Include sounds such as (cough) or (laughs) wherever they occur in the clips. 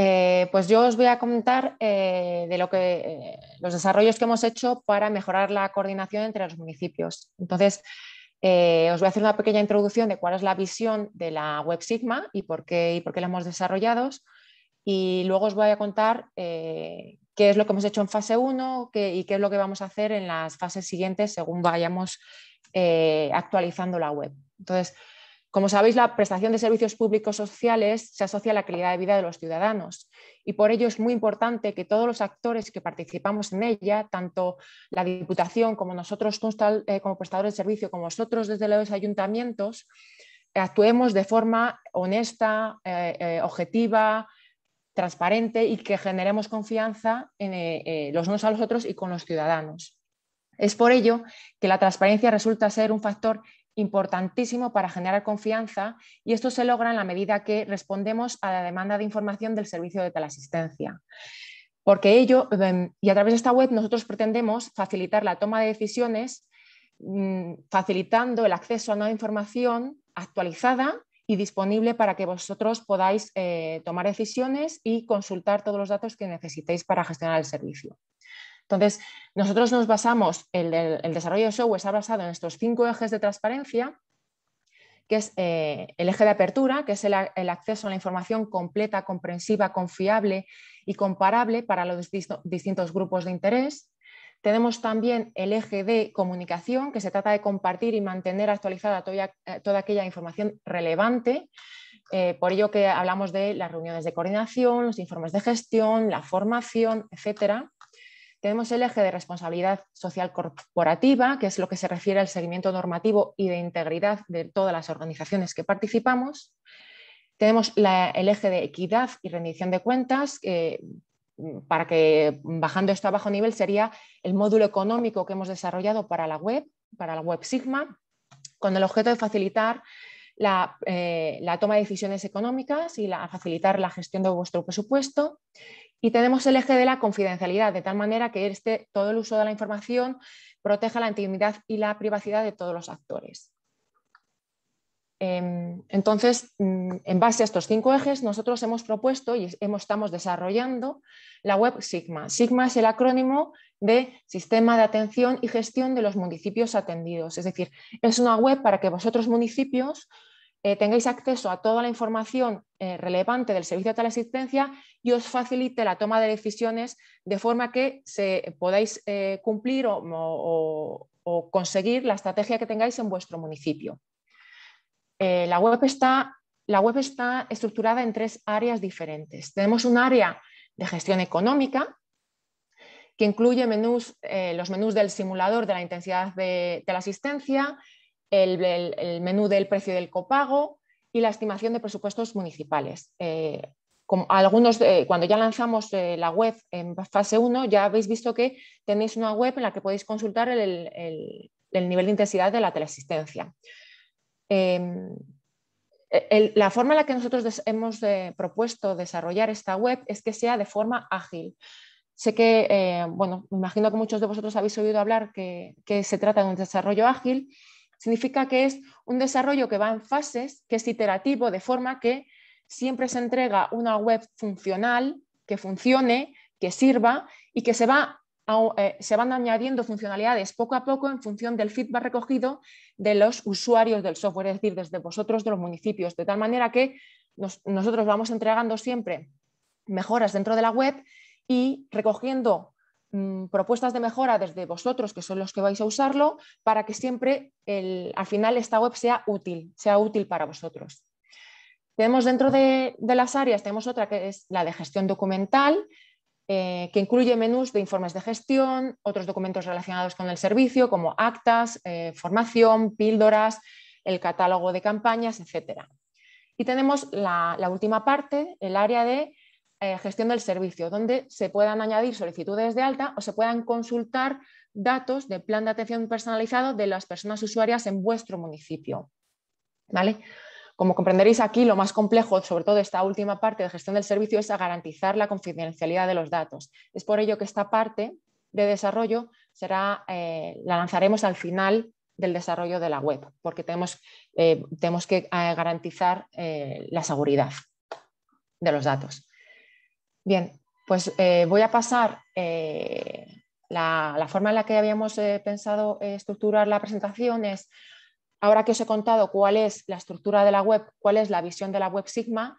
Eh, pues yo os voy a comentar eh, de lo que, eh, los desarrollos que hemos hecho para mejorar la coordinación entre los municipios. Entonces, os voy a hacer una pequeña introducción de cuál es la visión de la Web Sigma y por qué, y por qué la hemos desarrollado. Y luego os voy a contar qué es lo que hemos hecho en fase 1 y qué es lo que vamos a hacer en las fases siguientes según vayamos actualizando la web. Entonces, como sabéis, la prestación de servicios públicos sociales se asocia a la calidad de vida de los ciudadanos y por ello es muy importante que todos los actores que participamos en ella, tanto la Diputación como nosotros eh, como prestadores de servicio, como nosotros desde los ayuntamientos, actuemos de forma honesta, eh, eh, objetiva, transparente y que generemos confianza en los unos a los otros y con los ciudadanos. Es por ello que la transparencia resulta ser un factor importantísimo para generar confianza y esto se logra en la medida que respondemos a la demanda de información del servicio de teleasistencia. Porque ello, em, y a través de esta web nosotros pretendemos facilitar la toma de decisiones mm, facilitando el acceso a una información actualizada y disponible para que vosotros podáis eh, tomar decisiones y consultar todos los datos que necesitéis para gestionar el servicio. Entonces, nosotros nos basamos, el, desarrollo de software se ha basado en estos cinco ejes de transparencia, que es eh, el eje de apertura, que es el, acceso a la información completa, comprensiva, confiable y comparable para los distintos grupos de interés. Tenemos también el eje de comunicación, que se trata de compartir y mantener actualizada toda, eh, aquella información relevante. Eh, por ello que hablamos de las reuniones de coordinación, los informes de gestión, la formación, etcétera. Tenemos el eje de responsabilidad social corporativa, que es lo que se refiere al seguimiento normativo y de integridad de todas las organizaciones que participamos. Tenemos el eje de equidad y rendición de cuentas, mm, para que bajando esto a bajo nivel sería el módulo económico que hemos desarrollado para la web, para la web Sigma, con el objeto de facilitar la, eh, la, toma de decisiones económicas y la, facilitar la gestión de vuestro presupuesto. Y tenemos el eje de la confidencialidad, de tal manera que este, todo el uso de la información proteja la intimidad y la privacidad de todos los actores. Em, entonces, mm, en base a estos cinco ejes, nosotros hemos propuesto y estamos desarrollando la web Sigma. Sigma es el acrónimo de Sistema de Atención y Gestión de los Municipios Atendidos. Es decir, es una web para que vosotros municipios eh, tengáis acceso a toda la información eh, relevante del servicio de teleasistencia y os facilite la toma de decisiones de forma que se, podáis eh, cumplir o, conseguir la estrategia que tengáis en vuestro municipio. la, web está, la web está estructurada en tres áreas diferentes. Tenemos un área de gestión económica, que incluye menús, los menús del simulador de la intensidad de, de la asistencia, el, menú del precio del copago y la estimación de presupuestos municipales. Eh, algunos, cuando ya lanzamos eh, la web en fase 1, ya habéis visto que tenéis una web en la que podéis consultar el, nivel de intensidad de la teleasistencia. Em, la forma en la que nosotros hemos eh, propuesto desarrollar esta web es que sea de forma ágil. Sé que, bueno, me imagino que muchos de vosotros habéis oído hablar que se trata de un desarrollo ágil Significa que es un desarrollo que va en fases, que es iterativo, de forma que siempre se entrega una web funcional, que funcione, que sirva y que se, eh, van añadiendo funcionalidades poco a poco en función del feedback recogido de los usuarios del software, es decir, desde vosotros de los municipios, de tal manera que nosotros vamos entregando siempre mejoras dentro de la web y recogiendo Mm, propuestas de mejora desde vosotros, que son los que vais a usarlo, para que siempre al final esta web sea útil, sea útil para vosotros. Tenemos dentro de, las áreas, tenemos otra que es la de gestión documental, eh, que incluye menús de informes de gestión, otros documentos relacionados con el servicio, como actas, eh, formación, píldoras, el catálogo de campañas, etc. Y tenemos la última parte, el área de eh, gestión del servicio, donde se puedan añadir solicitudes de alta o se puedan consultar datos de plan de atención personalizado de las personas usuarias en vuestro municipio. ¿Vale? Como comprenderéis aquí, lo más complejo, sobre todo esta última parte de gestión del servicio, es garantizar la confidencialidad de los datos. Es por ello que esta parte de desarrollo será, eh, la lanzaremos al final del desarrollo de la web, porque tenemos, eh, tenemos que garantizar la seguridad de los datos. Bien, pues eh, voy a pasar eh, la, forma en la que habíamos eh, pensado estructurar la presentación es, ahora que os he contado cuál es la estructura de la web, cuál es la visión de la web Sigma,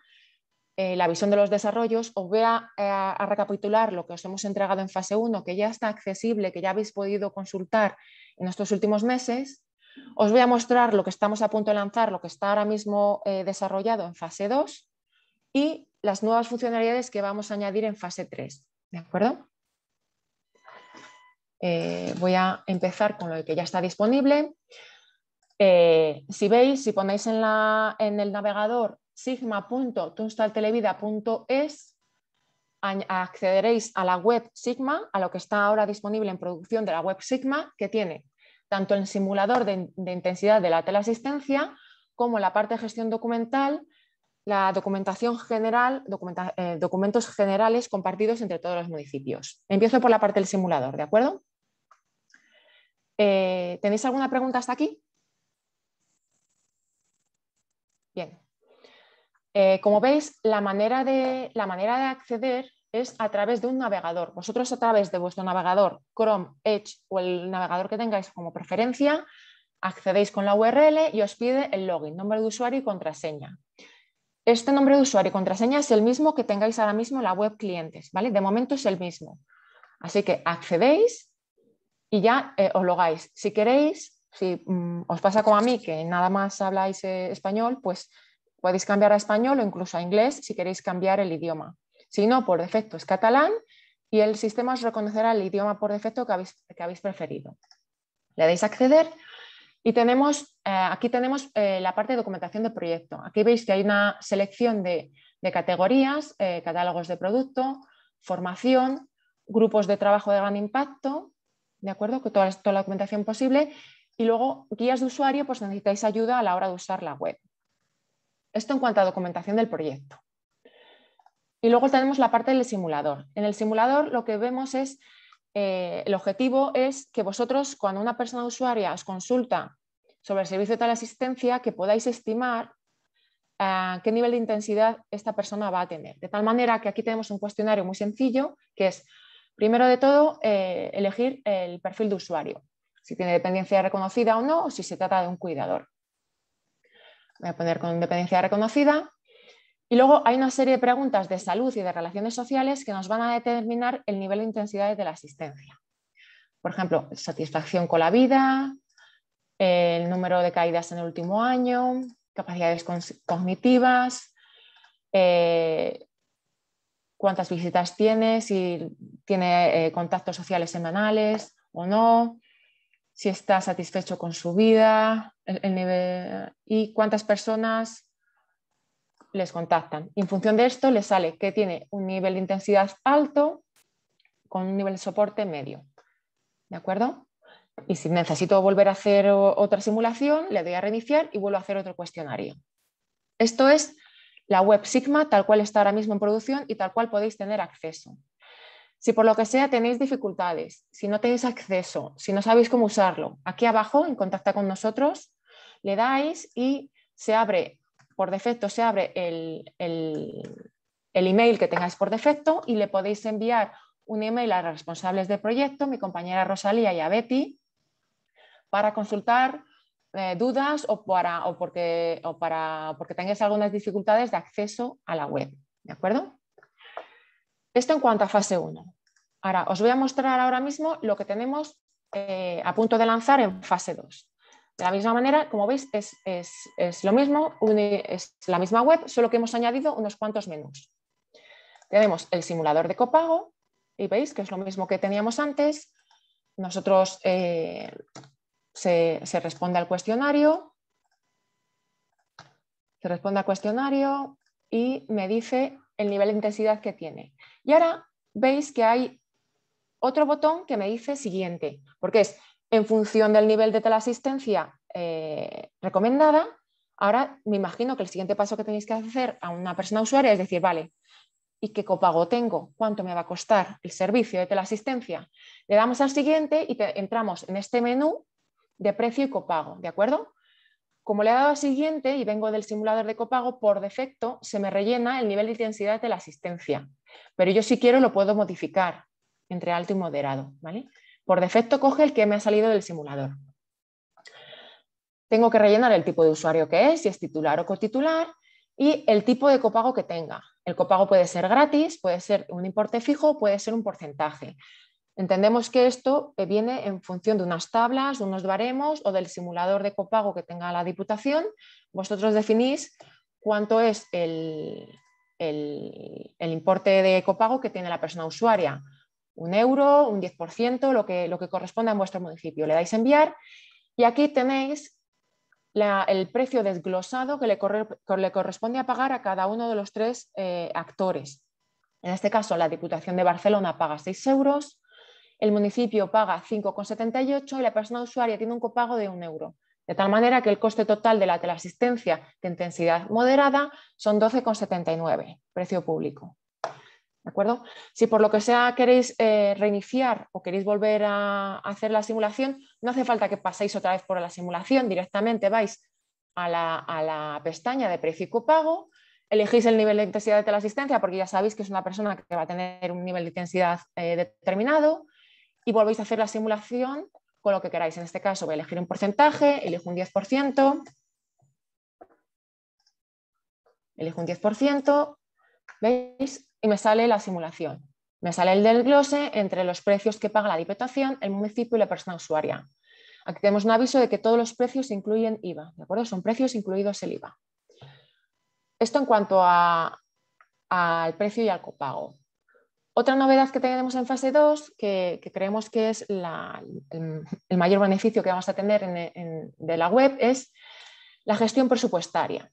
la visión de los desarrollos, os voy a, a, recapitular lo que os hemos entregado en fase 1, que ya está accesible, que ya habéis podido consultar en estos últimos meses. Os voy a mostrar lo que estamos a punto de lanzar, lo que está ahora mismo desarrollado en fase 2 y las nuevas funcionalidades que vamos a añadir en fase 3. ¿De acuerdo? Eh, voy a empezar con lo que ya está disponible. Eh, si veis, si ponéis en, la, en el navegador sigma.tunstaltelevida.es, accederéis a la web Sigma, a lo que está ahora disponible en producción de la web Sigma, que tiene tanto el simulador de, de intensidad de la teleasistencia como la parte de gestión documental la documentación general, eh, documentos generales compartidos entre todos los municipios. Empiezo por la parte del simulador, ¿de acuerdo? Eh, ¿Tenéis alguna pregunta hasta aquí? Bien. Eh, como veis, la manera, de, la manera de acceder es a través de un navegador. Vosotros a través de vuestro navegador Chrome, Edge o el navegador que tengáis como preferencia, accedéis con la URL y os pide el login, nombre de usuario y contraseña. Este nombre de usuario y contraseña es el mismo que tengáis ahora mismo en la web clientes, ¿vale? De momento es el mismo. Así que accedéis y ya eh, os logáis. Si queréis, si mm, os pasa como a mí, que nada más habláis eh, español, pues podéis cambiar a español o incluso a inglés si queréis cambiar el idioma. Si no, por defecto es catalán y el sistema os reconocerá el idioma por defecto que habéis, que habéis preferido. Le dais a acceder y tenemos, eh, aquí tenemos eh, la parte de documentación de proyecto. Aquí veis que hay una selección de, categorías, eh, catálogos de producto, formación, grupos de trabajo de gran impacto, ¿de acuerdo? Que toda, toda la documentación posible. Y luego guías de usuario, pues necesitáis ayuda a la hora de usar la web. Esto en cuanto a documentación del proyecto. Y luego tenemos la parte del simulador. En el simulador lo que vemos es eh, el objetivo es que vosotros, cuando una persona usuaria os consulta sobre el servicio de tal asistencia, que podáis estimar eh, qué nivel de intensidad esta persona va a tener. De tal manera que aquí tenemos un cuestionario muy sencillo, que es, primero de todo, eh, elegir el perfil de usuario, si tiene dependencia reconocida o no, o si se trata de un cuidador. Voy a poner con dependencia reconocida y luego hay una serie de preguntas de salud y de relaciones sociales que nos van a determinar el nivel de intensidad de la asistencia. Por ejemplo, satisfacción con la vida, el número de caídas en el último año, capacidades cognitivas, eh, cuántas visitas tiene, si tiene eh, contactos sociales semanales o no, si está satisfecho con su vida y cuántas personas les contactan. Y en función de esto les sale que tiene un nivel de intensidad alto con un nivel de soporte medio. ¿De acuerdo? Y si necesito volver a hacer otra simulación, le doy a reiniciar y vuelvo a hacer otro cuestionario. Esto es la web Sigma tal cual está ahora mismo en producción y tal cual podéis tener acceso. Si por lo que sea tenéis dificultades, si no tenéis acceso, si no sabéis cómo usarlo, aquí abajo en contacto con nosotros le dais y se abre por defecto se abre el, email que tengáis por defecto y le podéis enviar un email a los responsables del proyecto, mi compañera Rosalía y a Betty, para consultar eh, dudas o, para, o, porque, o para, porque tengáis algunas dificultades de acceso a la web. ¿De acuerdo? Esto en cuanto a fase 1. Ahora os voy a mostrar ahora mismo lo que tenemos eh, a punto de lanzar en fase 2. De la misma manera, como veis, es, lo mismo, es la misma web, solo que hemos añadido unos cuantos menús. Tenemos el simulador de copago y veis que es lo mismo que teníamos antes. Nosotros eh, se, responde al cuestionario, se responde al cuestionario y me dice el nivel de intensidad que tiene. Y ahora veis que hay otro botón que me dice siguiente, porque es en función del nivel de teleasistencia eh, recomendada, ahora me imagino que el siguiente paso que tenéis que hacer a una persona usuaria es decir, vale, ¿y qué copago tengo? ¿Cuánto me va a costar el servicio de teleasistencia? Le damos al siguiente y entramos en este menú de precio y copago, ¿de acuerdo? Como le he dado al siguiente y vengo del simulador de copago, por defecto se me rellena el nivel de intensidad de la asistencia. pero yo si quiero lo puedo modificar entre alto y moderado. ¿vale? Por defecto coge el que me ha salido del simulador. Tengo que rellenar el tipo de usuario que es, si es titular o cotitular, y el tipo de copago que tenga. El copago puede ser gratis, puede ser un importe fijo, puede ser un porcentaje. Entendemos que esto eh, viene en función de unas tablas, unos baremos o del simulador de copago que tenga la Diputación. Vosotros definís cuánto es el, importe de copago que tiene la persona usuaria. Un euro, un 10%, lo que, lo que corresponda en vuestro municipio. Le dais enviar y aquí tenéis el precio desglosado que le, corresponde a pagar a cada uno de los tres eh, actores. En este caso, la Diputación de Barcelona paga 6 euros, el municipio paga 5,78 y la persona usuaria tiene un copago de 1 euro. De tal manera que el coste total de la teleasistencia de intensidad moderada son 12,79, precio público. ¿De acuerdo? Si por lo que sea queréis eh, reiniciar o queréis volver a hacer la simulación, no hace falta que paséis otra vez por la simulación, directamente vais a la, pestaña de precio y copago, elegís el nivel de intensidad de teleasistencia porque ya sabéis que es una persona que va a tener un nivel de intensidad eh, determinado, y volvéis a hacer la simulación con lo que queráis. En este caso voy a elegir un porcentaje, elijo un 10%, elijo un 10%, ¿veis? Y me sale la simulación. Me sale el del glose entre los precios que paga la Diputación, el municipio y la persona usuaria. Aquí tenemos un aviso de que todos los precios incluyen IVA, ¿de acuerdo? Son precios incluidos el IVA. Esto en cuanto al precio y al copago. Otra novedad que tenemos en fase 2, que, creemos que es el, mayor beneficio que vamos a tener de la web, es la gestión presupuestaria.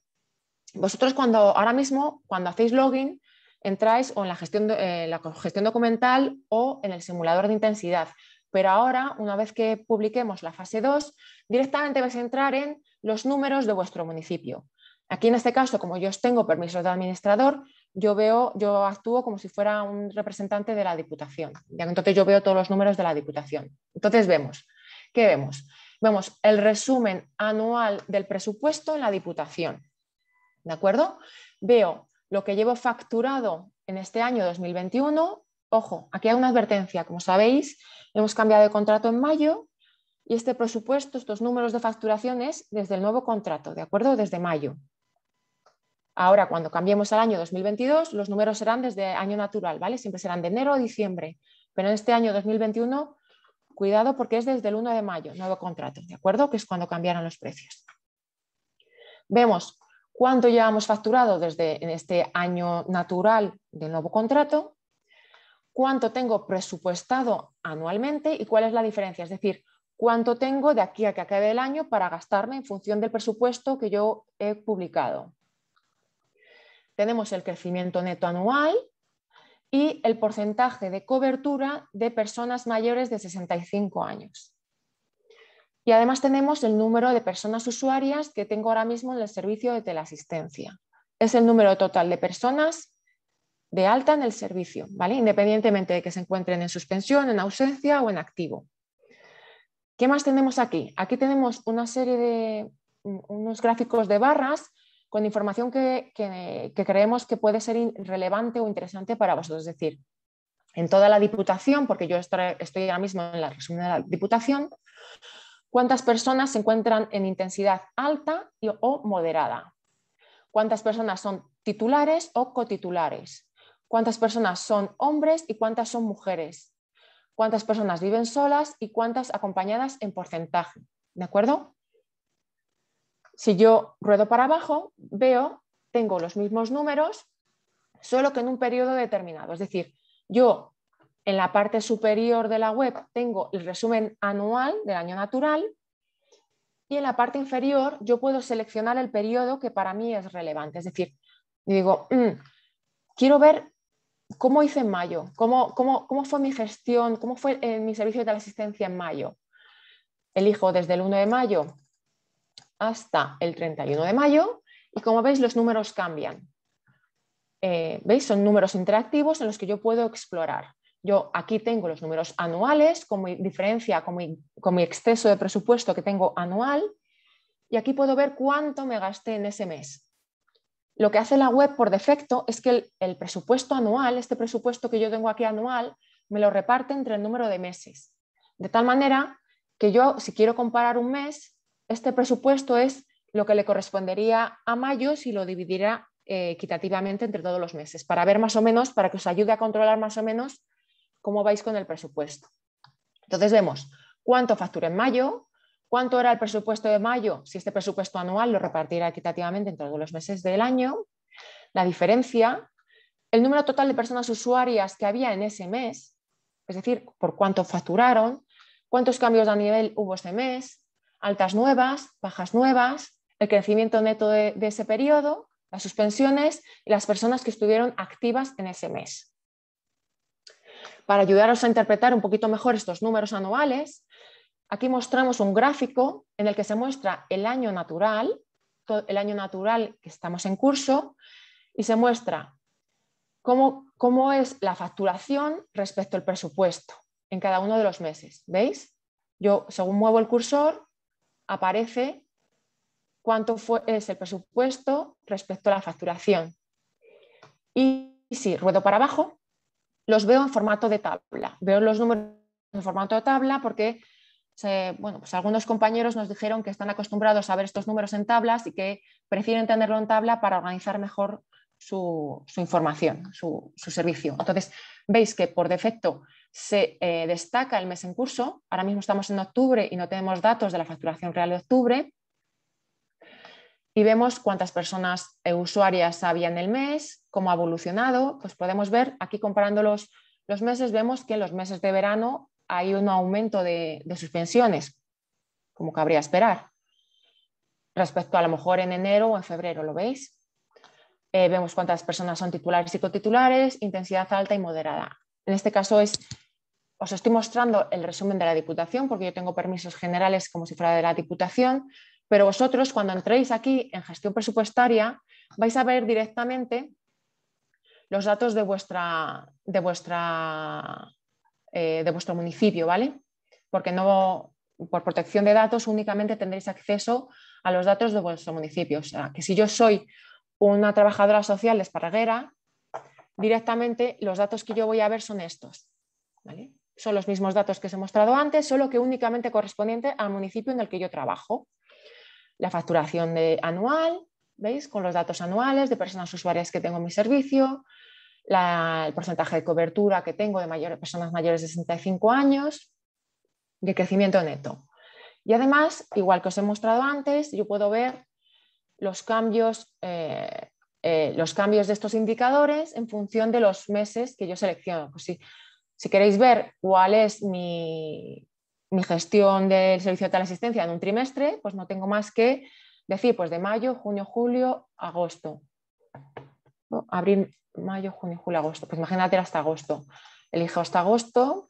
Vosotros cuando ahora mismo, cuando hacéis login, entráis o en la gestión, eh, la gestión documental o en el simulador de intensidad. Pero ahora, una vez que publiquemos la fase 2, directamente vais a entrar en los números de vuestro municipio. Aquí en este caso, como yo tengo permisos de administrador, yo veo, yo actúo como si fuera un representante de la Diputación. Entonces yo veo todos los números de la Diputación. Entonces vemos, ¿qué vemos? Vemos el resumen anual del presupuesto en la Diputación. ¿De acuerdo? Veo lo que llevo facturado en este año 2021. Ojo, aquí hay una advertencia. Como sabéis, hemos cambiado de contrato en mayo y este presupuesto, estos números de facturaciones desde el nuevo contrato, ¿de acuerdo? Desde mayo. Ahora, cuando cambiemos al año 2022, los números serán desde año natural, ¿vale? Siempre serán de enero a diciembre. Pero en este año 2021, cuidado porque es desde el 1 de mayo, nuevo contrato, ¿de acuerdo? Que es cuando cambiaron los precios. Vemos cuánto llevamos facturado desde en este año natural del nuevo contrato, cuánto tengo presupuestado anualmente y cuál es la diferencia. Es decir, cuánto tengo de aquí a que acabe el año para gastarme en función del presupuesto que yo he publicado tenemos el crecimiento neto anual y el porcentaje de cobertura de personas mayores de 65 años. Y además tenemos el número de personas usuarias que tengo ahora mismo en el servicio de teleasistencia. Es el número total de personas de alta en el servicio, ¿vale? independientemente de que se encuentren en suspensión, en ausencia o en activo. ¿Qué más tenemos aquí? Aquí tenemos una serie de unos gráficos de barras con información que, creemos que puede ser relevante o interesante para vosotros. Es decir, en toda la Diputación, porque yo estoy ahora mismo en la resumen de la Diputación, cuántas personas se encuentran en intensidad alta o moderada, cuántas personas son titulares o cotitulares, cuántas personas son hombres y cuántas son mujeres, cuántas personas viven solas y cuántas acompañadas en porcentaje. ¿De acuerdo? Si yo ruedo para abajo, veo, tengo los mismos números, solo que en un periodo determinado. Es decir, yo en la parte superior de la web tengo el resumen anual del año natural y en la parte inferior yo puedo seleccionar el periodo que para mí es relevante. Es decir, digo, mm, quiero ver cómo hice en mayo, cómo, cómo, fue mi gestión, cómo fue mi servicio de asistencia en mayo. Elijo desde el 1 de mayo hasta el 31 de mayo y como veis los números cambian. Eh, ¿Veis? Son números interactivos en los que yo puedo explorar. Yo aquí tengo los números anuales con mi diferencia, con mi, exceso de presupuesto que tengo anual y aquí puedo ver cuánto me gasté en ese mes. lo que hace la web por defecto es que el, presupuesto anual, este presupuesto que yo tengo aquí anual, me lo reparte entre el número de meses. De tal manera que yo, si quiero comparar un mes, este presupuesto es lo que le correspondería a mayo si lo dividiera eh, equitativamente entre todos los meses, para ver más o menos, para que os ayude a controlar más o menos cómo vais con el presupuesto. Entonces vemos cuánto factura en mayo, cuánto era el presupuesto de mayo, si este presupuesto anual lo repartiera equitativamente entre todos los meses del año, la diferencia, el número total de personas usuarias que había en ese mes, es decir, por cuánto facturaron, cuántos cambios de nivel hubo ese mes, altas nuevas, bajas nuevas, el crecimiento neto de, de ese periodo, las suspensiones y las personas que estuvieron activas en ese mes. Para ayudaros a interpretar un poquito mejor estos números anuales, aquí mostramos un gráfico en el que se muestra el año natural, el año natural que estamos en curso, y se muestra cómo, es la facturación respecto al presupuesto en cada uno de los meses. ¿Veis? Yo, según muevo el cursor, aparece cuánto fue, es el presupuesto respecto a la facturación. Y si ruedo para abajo, los veo en formato de tabla. Veo los números en formato de tabla porque bueno, pues algunos compañeros nos dijeron que están acostumbrados a ver estos números en tablas y que prefieren tenerlo en tabla para organizar mejor su, información, su, servicio. Entonces, veis que por defecto se eh, destaca el mes en curso. Ahora mismo estamos en octubre y no tenemos datos de la facturación real de octubre. Y vemos cuántas personas usuarias había en el mes, cómo ha evolucionado. Pues podemos ver aquí comparando los, los meses, vemos que en los meses de verano hay un aumento de, suspensiones, como cabría esperar, respecto a lo mejor en enero o en febrero, ¿lo veis? Eh, vemos cuántas personas son titulares y cotitulares, intensidad alta y moderada. En este caso es, os estoy mostrando el resumen de la Diputación, porque yo tengo permisos generales como si fuera de la Diputación, pero vosotros cuando entréis aquí en gestión presupuestaria vais a ver directamente los datos de vuestra, de vuestra, eh, de vuestro municipio, ¿vale? Porque no, por protección de datos únicamente tendréis acceso a los datos de vuestro municipio. O sea, que si yo soy una trabajadora social de Esparraguera, directamente los datos que yo voy a ver son estos. Son los mismos datos que os he mostrado antes, solo que únicamente correspondiente al municipio en el que yo trabajo la facturación de anual, ¿veis? Con los datos anuales de personas usuarias que tengo en mi servicio, el porcentaje de cobertura que tengo de personas mayores de 65 años y el crecimiento neto. Y además, igual que os he mostrado antes, yo puedo ver los cambios, eh, eh, los cambios de estos indicadores en función de los meses que yo selecciono. Pues si, si queréis ver cuál es mi, mi gestión del servicio de teleasistencia en un trimestre, pues no tengo más que decir, pues de mayo, junio, julio, agosto. Abril, mayo, junio, julio, agosto. Pues imagínate hasta agosto. Elijo hasta agosto.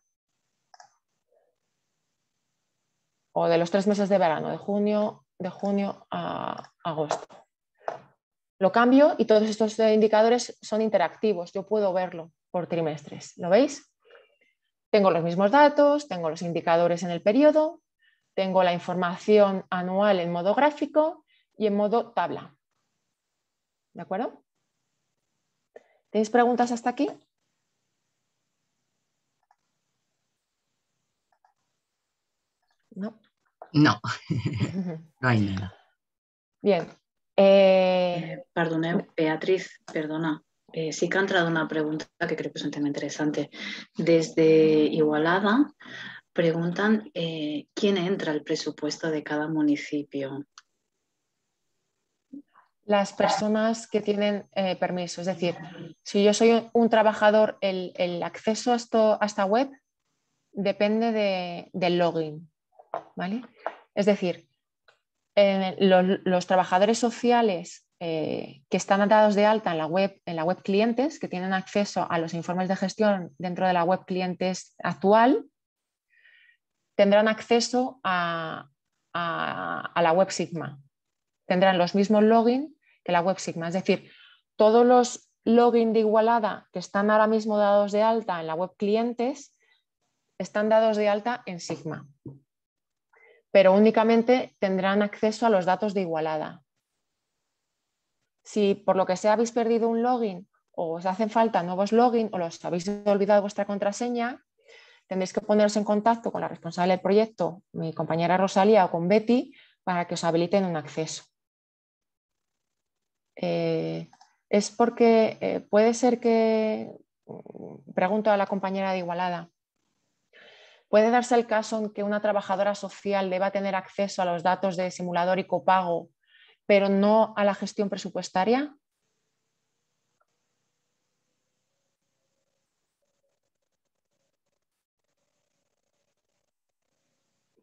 O de los tres meses de verano, de junio, de junio a agosto. Lo cambio y todos estos indicadores son interactivos. Yo puedo verlo por trimestres. ¿Lo veis? Tengo los mismos datos, tengo los indicadores en el periodo, tengo la información anual en modo gráfico y en modo tabla. ¿De acuerdo? ¿Tenéis preguntas hasta aquí? No. No, (laughs) no hay nada. Bien. Eh... eh Beatriz, perdona. Eh, sí que ha entrado una pregunta que creo que es un tema interesante. Desde Igualada preguntan eh, quién entra al presupuesto de cada municipio. Las personas que tienen eh, permiso, es decir, si yo soy un trabajador, el, acceso a, esta web depende del login. ¿vale? Es decir, los trabajadores sociales eh, que están dados de alta en la, web, en la web clientes, que tienen acceso a los informes de gestión dentro de la web clientes actual, tendrán acceso a, la web Sigma. Tendrán los mismos login que la web Sigma. Es decir, todos los login de Igualada que están ahora mismo dados de alta en la web clientes están dados de alta en Sigma. Pero únicamente tendrán acceso a los datos de Igualada Si por lo que sea habéis perdido un login o os hacen falta nuevos login o los habéis olvidado vuestra contraseña, tendréis que poneros en contacto con la responsable del proyecto, mi compañera Rosalía o con Betty, para que os habiliten un acceso. Eh, es porque eh, puede ser que, mm, pregunto a la compañera de Igualada, ¿puede darse el caso en que una trabajadora social deba tener acceso a los datos de simulador y copago, pero no a la gestión presupuestaria?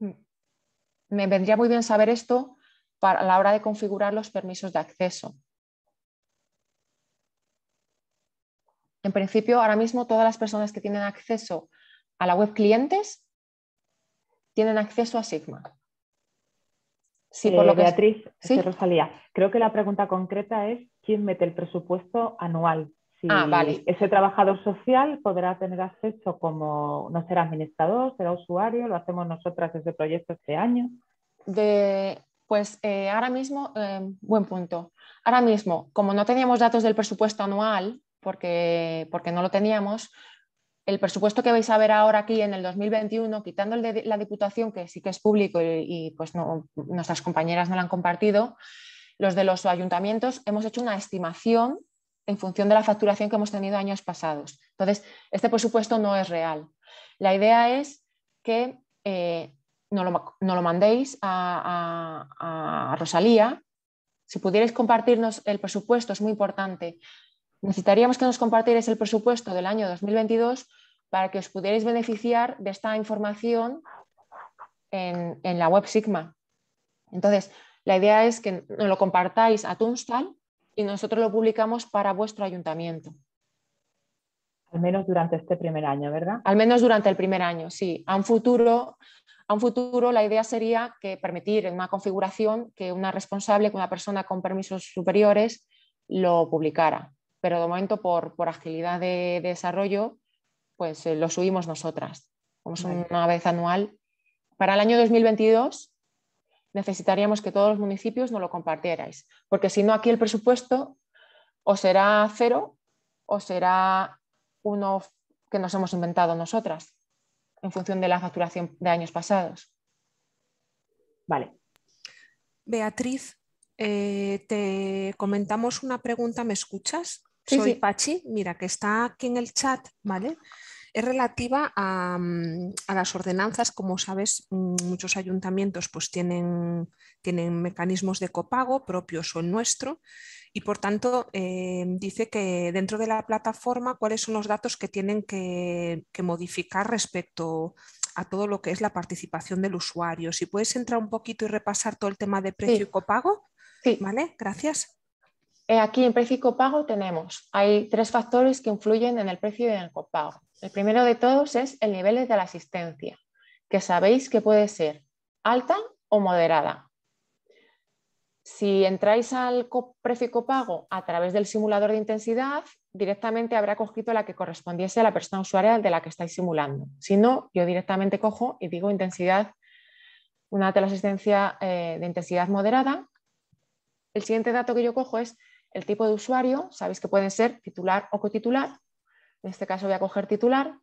Mm. Me vendría muy bien saber esto para la hora de configurar los permisos de acceso. En principio, ahora mismo todas las personas que tienen acceso a la web clientes tienen acceso a Sigma. Sí, por lo eh, Beatriz, ¿Sí? Rosalía, creo que la pregunta concreta es quién mete el presupuesto anual. Si ah, vale. ese trabajador social podrá tener acceso como, no será administrador, será usuario, lo hacemos nosotras desde proyecto este año. De, pues eh, ahora mismo, eh, buen punto. Ahora mismo, como no teníamos datos del presupuesto anual, porque, porque no lo teníamos. El presupuesto que vais a ver ahora aquí en el 2021, quitando el de la Diputación, que sí que es público y, pues nuestras compañeras no lo han compartido, los de los ayuntamientos hemos hecho una estimación en función de la facturación que hemos tenido años pasados. Entonces, este presupuesto no es real. La idea es que eh, no, lo, mandéis a, a Rosalía. Si pudierais compartirnos el presupuesto, es muy importante necesitaríamos que nos compartierais el presupuesto del año 2022 para que os pudierais beneficiar de esta información en, la web Sigma. Entonces, la idea es que nos lo compartáis a Tunstal y nosotros lo publicamos para vuestro ayuntamiento. Al menos durante este primer año, ¿verdad? Al menos durante el primer año, sí. A un futuro, a un futuro la idea sería que permitir en una configuración que una responsable, que una persona con permisos superiores lo publicara pero de momento por, agilidad de, desarrollo, pues eh, lo subimos nosotras. Como una vez anual. Para el año 2022 necesitaríamos que todos los municipios nos lo compartierais, porque si no aquí el presupuesto o será cero o será uno que nos hemos inventado nosotras en función de la facturación de años pasados. Vale. Beatriz, eh, te comentamos una pregunta, ¿me escuchas? Soy Pachi, mira, que está aquí en el chat, ¿vale? Es relativa a, mm, las ordenanzas, como sabes, mm, muchos ayuntamientos pues tienen, tienen mecanismos de copago propios o el nuestro y por tanto eh, dice que dentro de la plataforma cuáles son los datos que tienen que, modificar respecto a todo lo que es la participación del usuario. Si puedes entrar un poquito y repasar todo el tema de precio y copago. Sí. ¿Vale? Gracias. Eh, aquí en precio y copago tenemos, hay tres factores que influyen en el precio y en el copago. El primero de todos es el nivel de la asistencia, que sabéis que puede ser alta o moderada. Si entráis al precio y copago a través del simulador de intensidad, directamente habrá cogido la que correspondiese a la persona usuaria de la que estáis simulando. Si no, yo directamente cojo y digo intensidad, una de la asistencia eh, de intensidad moderada. El siguiente dato que yo cojo es el tipo de usuario, sabéis que pueden ser titular o cotitular. En este caso voy a coger titular.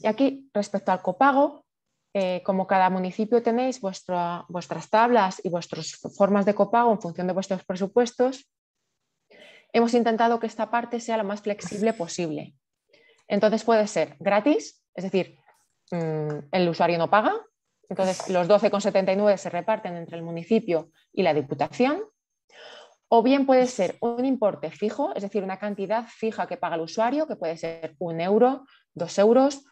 Y aquí, respecto al copago, eh, como cada municipio tenéis vuestras tablas y vuestras formas de copago en función de vuestros presupuestos, hemos intentado que esta parte sea lo más flexible posible. Entonces puede ser gratis, es decir, mm, el usuario no paga, entonces los 12,79 se reparten entre el municipio y la diputación, o bien puede ser un importe fijo, es decir, una cantidad fija que paga el usuario, que puede ser un euro, dos euros,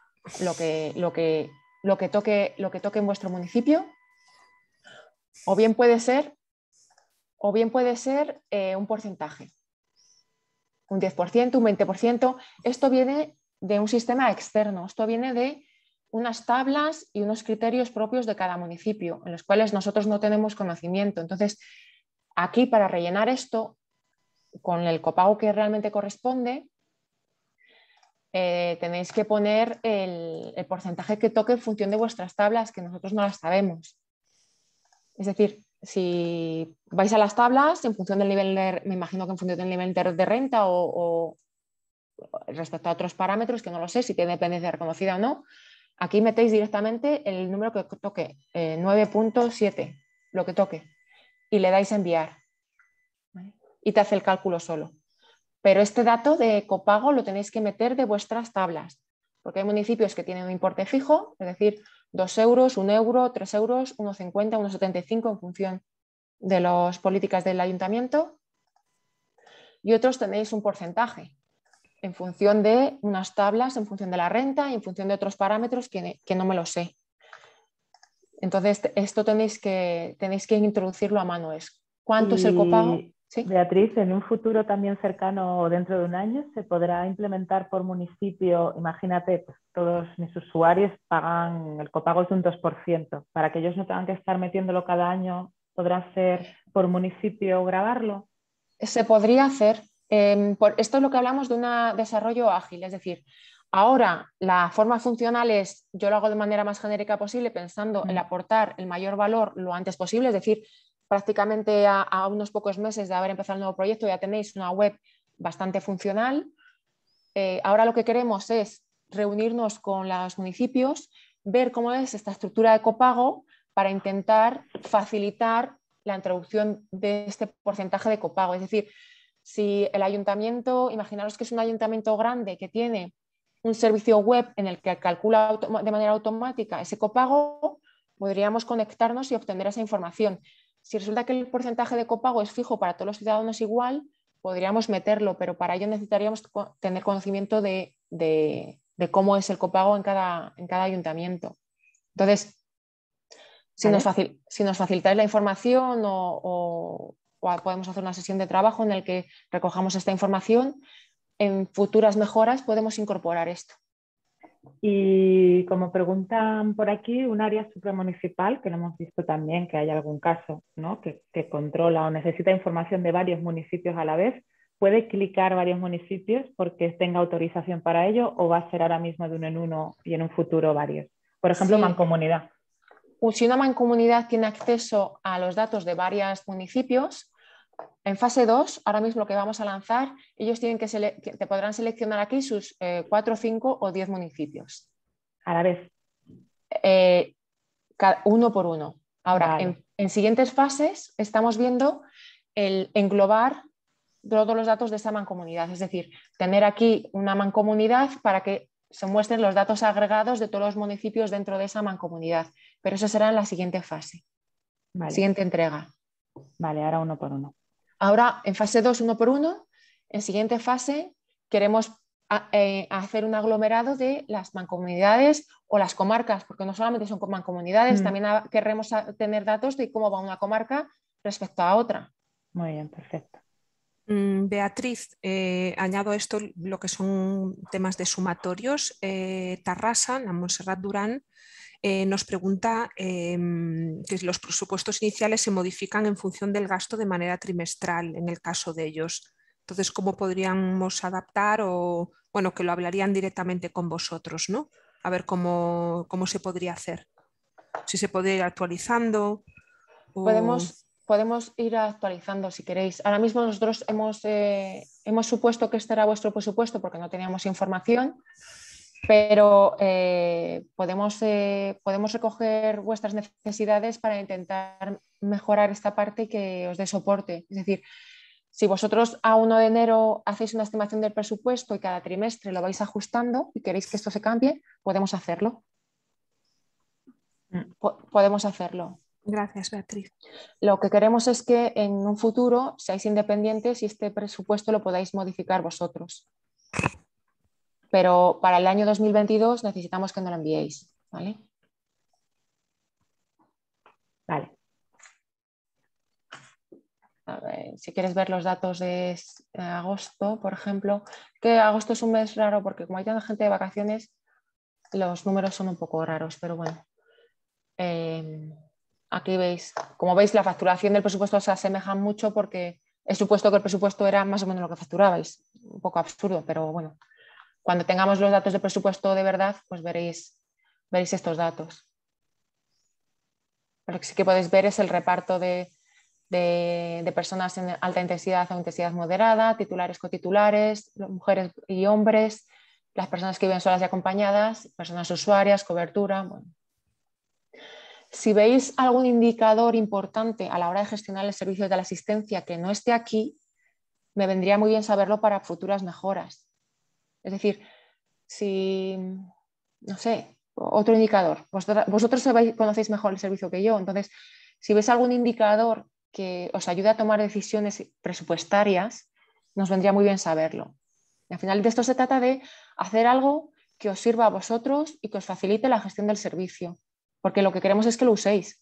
lo que, lo que, lo que, toque, lo que toque en vuestro municipio. O bien puede ser, o bien puede ser eh, un porcentaje, un 10%, un 20%. Esto viene de un sistema externo, esto viene de unas tablas y unos criterios propios de cada municipio, en los cuales nosotros no tenemos conocimiento. Entonces, Aquí, para rellenar esto, con el copago que realmente corresponde, eh, tenéis que poner el, porcentaje que toque en función de vuestras tablas, que nosotros no las sabemos. Es decir, si vais a las tablas, en función del nivel, de, me imagino que en función del nivel de, renta o, respecto a otros parámetros, que no lo sé, si tiene dependencia reconocida o no, aquí metéis directamente el número que toque, 9.7, eh, lo que toque, y le dais a enviar. Y te hace el cálculo solo. Pero este dato de copago lo tenéis que meter de vuestras tablas, porque hay municipios que tienen un importe fijo, es decir, 2 euros, 1 euro, 3 euros, 1,50, 1,75 en función de las políticas del ayuntamiento. Y otros tenéis un porcentaje en función de unas tablas, en función de la renta y en función de otros parámetros que, no me lo sé. Entonces, esto tenéis que, tenéis que introducirlo a mano. Es cuánto es el copago Beatriz, en un futuro también cercano o dentro de un año, ¿se podrá implementar por municipio? Imagínate, pues, todos mis usuarios pagan, el copago es de un 2%. Para que ellos no tengan que estar metiéndolo cada año, ¿podrá ser por municipio grabarlo? Se podría hacer. Em, esto es lo que hablamos de un desarrollo ágil, es decir, ahora la forma funcional es, yo lo hago de manera más genérica posible, pensando en mm. aportar el mayor valor lo antes posible, es decir, prácticamente a, unos pocos meses de haber empezado el nuevo proyecto ya tenéis una web bastante funcional. Eh, ahora lo que queremos es reunirnos con los municipios, ver cómo es esta estructura de copago para intentar facilitar la introducción de este porcentaje de copago. Es decir, si el ayuntamiento, imaginaros que es un ayuntamiento grande que tiene un servicio web en el que calcula de manera automática ese copago, podríamos conectarnos y obtener esa información. Si resulta que el porcentaje de copago es fijo para todos los ciudadanos igual, podríamos meterlo, pero para ello necesitaríamos tener conocimiento de, cómo es el copago en cada, en cada ayuntamiento. Entonces, si, nos, si nos, facilitáis la información o, podemos hacer una sesión de trabajo en el que recojamos esta información, en futuras mejoras podemos incorporar esto. Y como preguntan por aquí, un área supramunicipal, que lo hemos visto también que hay algún caso ¿no? que, controla o necesita información de varios municipios a la vez, ¿puede clicar varios municipios porque tenga autorización para ello o va a ser ahora mismo de uno en uno y en un futuro varios? Por ejemplo, mancomunidad. Si una mancomunidad tiene acceso a los datos de varios municipios, en fase 2, ahora mismo lo que vamos a lanzar, ellos tienen que te podrán seleccionar aquí sus 4, eh, 5 o 10 municipios. A la vez. Eh, uno por uno. Ahora, en, siguientes fases estamos viendo el englobar todos los datos de esa mancomunidad, es decir, tener aquí una mancomunidad para que se muestren los datos agregados de todos los municipios dentro de esa mancomunidad. Pero eso será en la siguiente fase, siguiente entrega. Vale, ahora uno por uno. Ahora, en fase 2, uno por uno, en siguiente fase queremos eh, hacer un aglomerado de las mancomunidades o las comarcas, porque no solamente son mancomunidades, mm. también queremos tener datos de cómo va una comarca respecto a otra. Muy bien, perfecto. Mm, Beatriz, eh, añado esto lo que son temas de sumatorios. Eh, Tarrasa, la Montserrat Durán, eh, nos pregunta em, que los presupuestos iniciales se modifican en función del gasto de manera trimestral en el caso de ellos. Entonces, ¿cómo podríamos adaptar o, bueno, que lo hablarían directamente con vosotros, ¿no? A ver cómo, se podría hacer. Si se puede ir actualizando. Podemos, podemos ir actualizando si queréis. Ahora mismo nosotros hemos, eh, hemos supuesto que este era vuestro presupuesto porque no teníamos información pero eh, podemos, eh, podemos recoger vuestras necesidades para intentar mejorar esta parte que os dé soporte. Es decir, si vosotros a 1 de enero hacéis una estimación del presupuesto y cada trimestre lo vais ajustando y queréis que esto se cambie, podemos hacerlo. Mm. podemos hacerlo. Gracias, Beatriz. Lo que queremos es que en un futuro seáis independientes y este presupuesto lo podáis modificar vosotros pero para el año 2022 necesitamos que nos lo enviéis. ¿vale? Vale. si quieres ver los datos de agosto, por ejemplo, que agosto es un mes raro porque como hay tanta gente de vacaciones, los números son un poco raros, pero bueno. Em, aquí veis, como veis, la facturación del presupuesto se asemeja mucho porque he supuesto que el presupuesto era más o menos lo que facturabais. Un poco absurdo, pero bueno, cuando tengamos los datos de presupuesto de verdad, pues veréis, veréis estos datos. lo que sí que podéis ver es el reparto de, personas en alta intensidad o intensidad moderada, titulares, cotitulares, mujeres y hombres, las personas que viven solas y acompañadas, personas usuarias, cobertura. Si veis algún indicador importante a la hora de gestionar el servicio de la asistencia que no esté aquí, me vendría muy bien saberlo para futuras mejoras. Es decir, si, no sé, otro indicador, vosotros, conocéis mejor el servicio que yo, entonces, si veis algún indicador que os ayude a tomar decisiones presupuestarias, nos vendría muy bien saberlo. al final de esto se trata de hacer algo que os sirva a vosotros y que os facilite la gestión del servicio, porque lo que queremos es que lo uséis.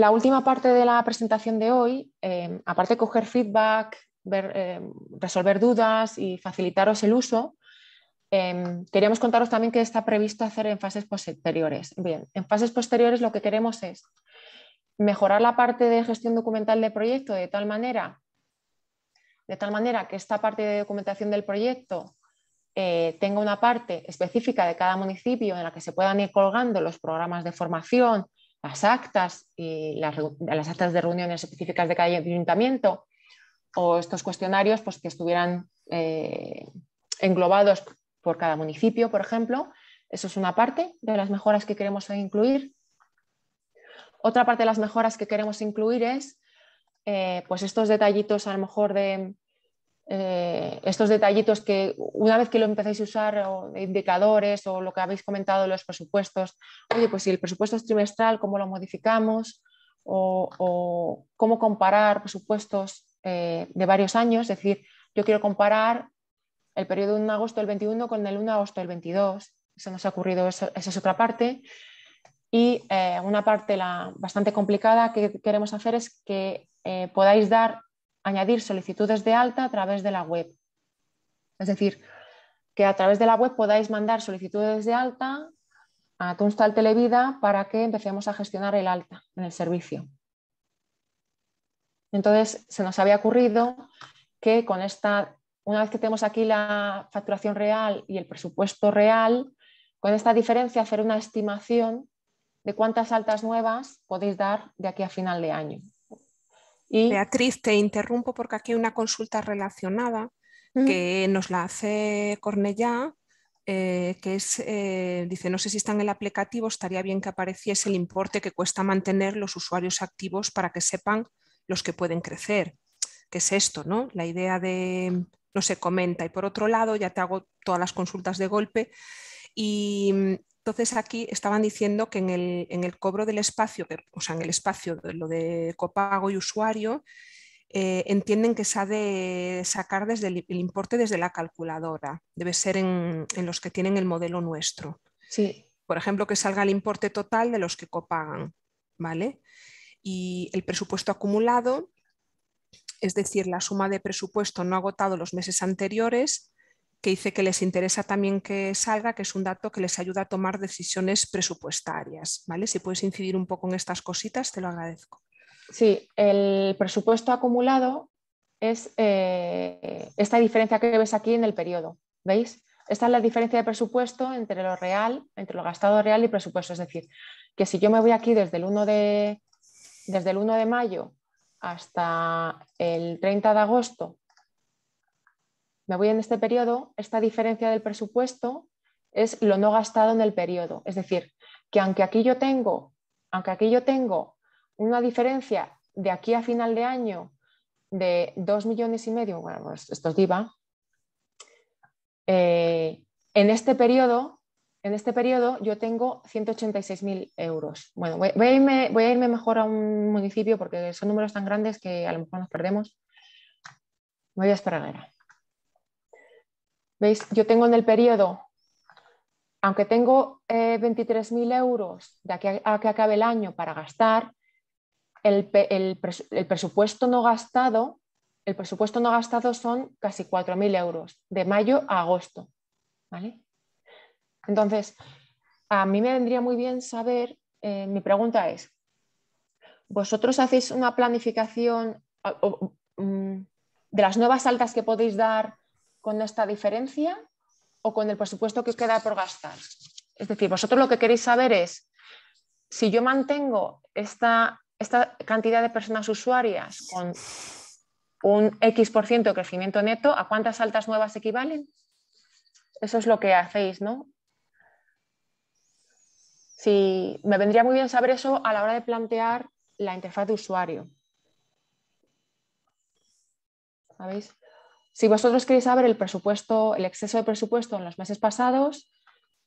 La última parte de la presentación de hoy, em, aparte de coger feedback, em, resolver dudas y facilitaros el uso, em, queríamos contaros también qué está previsto hacer en fases posteriores. Bien, en fases posteriores lo que queremos es mejorar la parte de gestión documental del proyecto de tal manera, de tal manera que esta parte de documentación del proyecto eh, tenga una parte específica de cada municipio en la que se puedan ir colgando los programas de formación, las actas y las, actas de reuniones específicas de cada ayuntamiento o estos cuestionarios pues, que estuvieran eh, englobados por cada municipio, por ejemplo. Eso es una parte de las mejoras que queremos incluir. Otra parte de las mejoras que queremos incluir es eh, pues estos detallitos a lo mejor de eh, estos detallitos que una vez que lo empecéis a usar, o indicadores o lo que habéis comentado, los presupuestos, oye, pues si el presupuesto es trimestral, ¿cómo lo modificamos? O, cómo comparar presupuestos eh, de varios años, es decir, yo quiero comparar el periodo de 1 de agosto del 21 con el 1 de agosto del 22. Eso nos ha ocurrido, esa es otra parte. Y eh, una parte la, bastante complicada que queremos hacer es que podáis dar añadir solicitudes de alta a través de la web. Es decir, que a través de la web podáis mandar solicitudes de alta a Tunstal Televida para que empecemos a gestionar el alta en el servicio. Entonces, se nos había ocurrido que con esta, una vez que tenemos aquí la facturación real y el presupuesto real, con esta diferencia hacer una estimación de cuántas altas nuevas podéis dar de aquí a final de año. Beatriz, te interrumpo porque aquí hay una consulta relacionada que nos la hace Cornellá, eh, que es, eh, dice, no sé si está en el aplicativo, estaría bien que apareciese el importe que cuesta mantener los usuarios activos para que sepan los que pueden crecer. ¿Qué es esto? ¿no? La idea de, no se comenta. Y por otro lado, ya te hago todas las consultas de golpe. Y entonces aquí estaban diciendo que en el, cobro del espacio, o sea, en el espacio de lo de copago y usuario, eh, entienden que se ha de sacar desde el, importe desde la calculadora. Debe ser en, los que tienen el modelo nuestro. Sí. Por ejemplo, que salga el importe total de los que copagan. ¿vale? Y el presupuesto acumulado, es decir, la suma de presupuesto no agotado los meses anteriores, que dice que les interesa también que salga, que es un dato que les ayuda a tomar decisiones presupuestarias. ¿vale? Si puedes incidir un poco en estas cositas, te lo agradezco. Sí, el presupuesto acumulado es eh, esta diferencia que ves aquí en el periodo. ¿Veis? Esta es la diferencia de presupuesto entre lo real, entre lo gastado real y presupuesto. Es decir, que si yo me voy aquí desde el 1 de, desde el 1 de mayo hasta el 30 de agosto me voy en este periodo, esta diferencia del presupuesto es lo no gastado en el periodo. Es decir, que aunque aquí yo tengo, aunque aquí yo tengo una diferencia de aquí a final de año de 2 millones y medio, bueno, pues esto es DIVA, eh, en este periodo, en este periodo yo tengo 186.000 euros. Bueno, voy, a irme, voy, a irme, mejor a un municipio porque son números tan grandes que a lo mejor nos perdemos. voy a esperar. ¿Veis? Yo tengo en el periodo, aunque tengo 23.000 eh, euros de aquí a, que acabe el año para gastar, el, presupuesto no gastado, el presupuesto no gastado son casi 4.000 euros, de mayo a agosto. ¿vale? Entonces, a mí me vendría muy bien saber, eh, mi pregunta es, ¿vosotros hacéis una planificación, mm, de las nuevas altas que podéis dar con esta diferencia o con el presupuesto que queda por gastar. Es decir, vosotros lo que queréis saber es si yo mantengo esta, esta cantidad de personas usuarias con un X por ciento de crecimiento neto, ¿a cuántas altas nuevas equivalen? Eso es lo que hacéis, ¿no? Sí, me vendría muy bien saber eso a la hora de plantear la interfaz de usuario. ¿Sabéis? Si vosotros queréis saber el presupuesto, el exceso de presupuesto en los meses pasados,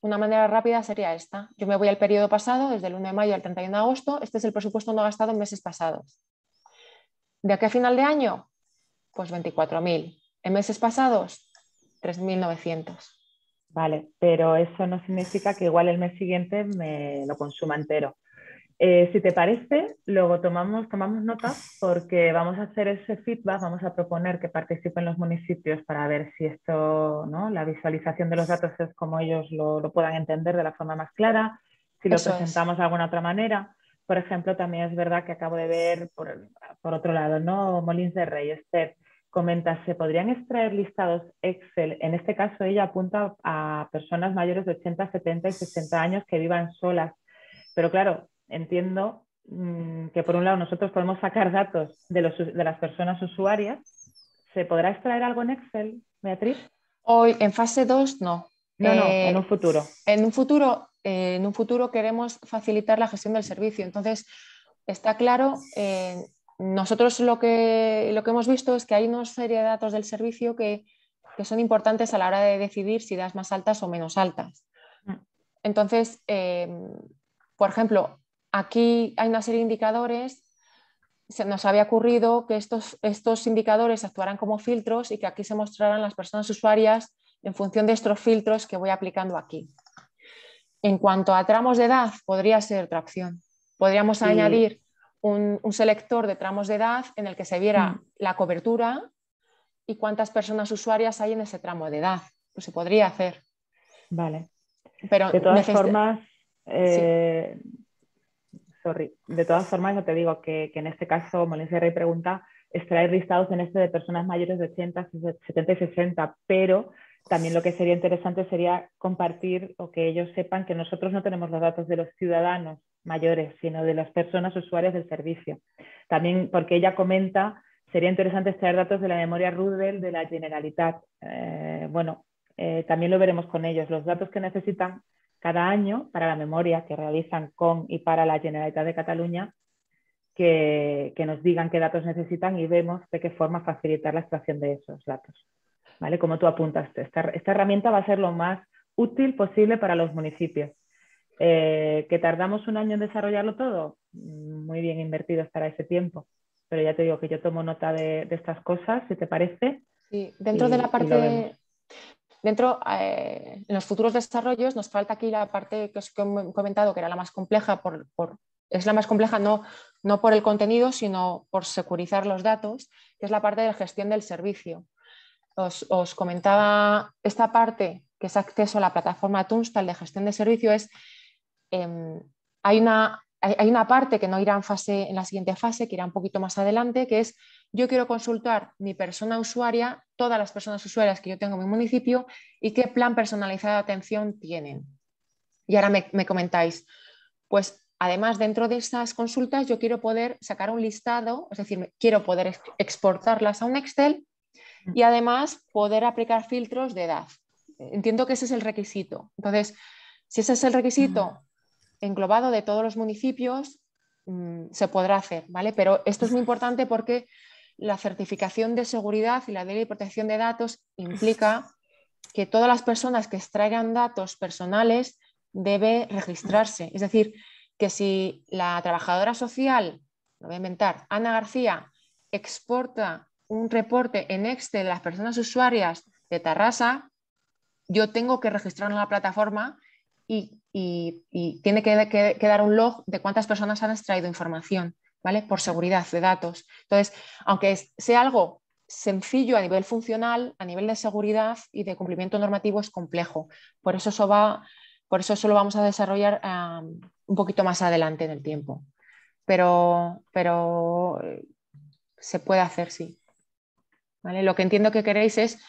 una manera rápida sería esta. Yo me voy al periodo pasado, desde el 1 de mayo al 31 de agosto. Este es el presupuesto no gastado en meses pasados. ¿De aquí a final de año? Pues 24.000. En meses pasados, 3.900. Vale, pero eso no significa que igual el mes siguiente me lo consuma entero. Eh, si te parece, luego tomamos, tomamos nota porque vamos a hacer ese feedback, vamos a proponer que participen los municipios para ver si esto, ¿no? la visualización de los datos es como ellos lo, puedan entender de la forma más clara, si lo presentamos de alguna otra manera. Por ejemplo, también es verdad que acabo de ver, por, por otro lado, ¿no? Molins de Rey, Esther, comenta, ¿se podrían extraer listados Excel? En este caso ella apunta a personas mayores de 80, 70 y 60 años que vivan solas. Pero claro, entiendo mm, que por un lado nosotros podemos sacar datos de, los, de las personas usuarias. ¿Se podrá extraer algo en Excel, Beatriz? Hoy, en fase 2, no. No, no, en un eh, futuro. En un futuro, eh, en un futuro queremos facilitar la gestión del servicio. Entonces, está claro, eh, nosotros lo que, lo que hemos visto es que hay una serie de datos del servicio que, son importantes a la hora de decidir si das más altas o menos altas. Mm. Entonces, eh, por ejemplo, aquí hay una serie de indicadores. Se nos había ocurrido que estos, estos indicadores actuaran como filtros y que aquí se mostraran las personas usuarias en función de estos filtros que voy aplicando aquí. En cuanto a tramos de edad, podría ser otra opción. Podríamos añadir un, selector de tramos de edad en el que se viera mm. la cobertura y cuántas personas usuarias hay en ese tramo de edad. Pues se podría hacer. Vale. Pero de todas formas, eh, de todas formas, yo te digo que, en este caso, Molencia Rey pregunta extraer listados en este de personas mayores de 80, 70 y 60, pero también lo que sería interesante sería compartir o que ellos sepan que nosotros no tenemos los datos de los ciudadanos mayores, sino de las personas usuarias del servicio. También porque ella comenta, sería interesante extraer datos de la memoria Rudel de la Generalitat. Eh, bueno, eh, también lo veremos con ellos. Los datos que necesitan cada año para la memoria que realizan con y para la Generalitat de Cataluña, que, que nos digan qué datos necesitan y vemos de qué forma facilitar la extracción de esos datos. ¿vale? Como tú apuntaste, esta, herramienta va a ser lo más útil posible para los municipios. Eh, ¿Que tardamos un año en desarrollarlo todo? Muy bien invertido estará ese tiempo. Pero ya te digo que yo tomo nota de, estas cosas, si te parece. Sí, dentro de la parte... Dentro, eh, en los futuros desarrollos, nos falta aquí la parte que os he comentado, que era la más compleja, por, es la más compleja no, no por el contenido, sino por securizar los datos, que es la parte de la gestión del servicio. Os, comentaba esta parte, que es acceso a la plataforma Tunstal de gestión de servicio, es em, hay, una, hay, una, parte que no irá en, fase, en la siguiente fase, que irá un poquito más adelante, que es yo quiero consultar mi persona usuaria, todas las personas usuarias que yo tengo en mi municipio y qué plan personalizado de atención tienen. Y ahora me, me comentáis, pues Además, dentro de esas consultas yo quiero poder sacar un listado, es decir, quiero poder exportarlas a un Excel y además poder aplicar filtros de edad. Entiendo que ese es el requisito. Entonces, si ese es el requisito englobado de todos los municipios, mm, se podrá hacer, ¿vale? Pero esto es muy importante porque la certificación de seguridad y la ley de protección de datos implica que todas las personas que extraigan datos personales debe registrarse. Es decir, que si la trabajadora social, lo voy a inventar, Ana García, exporta un reporte en Excel de las personas usuarias de Tarrasa, yo tengo que registrar en la plataforma y, tiene que, dar un log de cuántas personas han extraído información, ¿vale? Por seguridad de datos. Entonces, aunque sea algo sencillo a nivel funcional, a nivel de seguridad y de cumplimiento normativo es complejo. Por eso eso va, por eso eso lo vamos a desarrollar un poquito más adelante en el tiempo. Pero, pero eh, se puede hacer, sí. Lo que entiendo que queréis es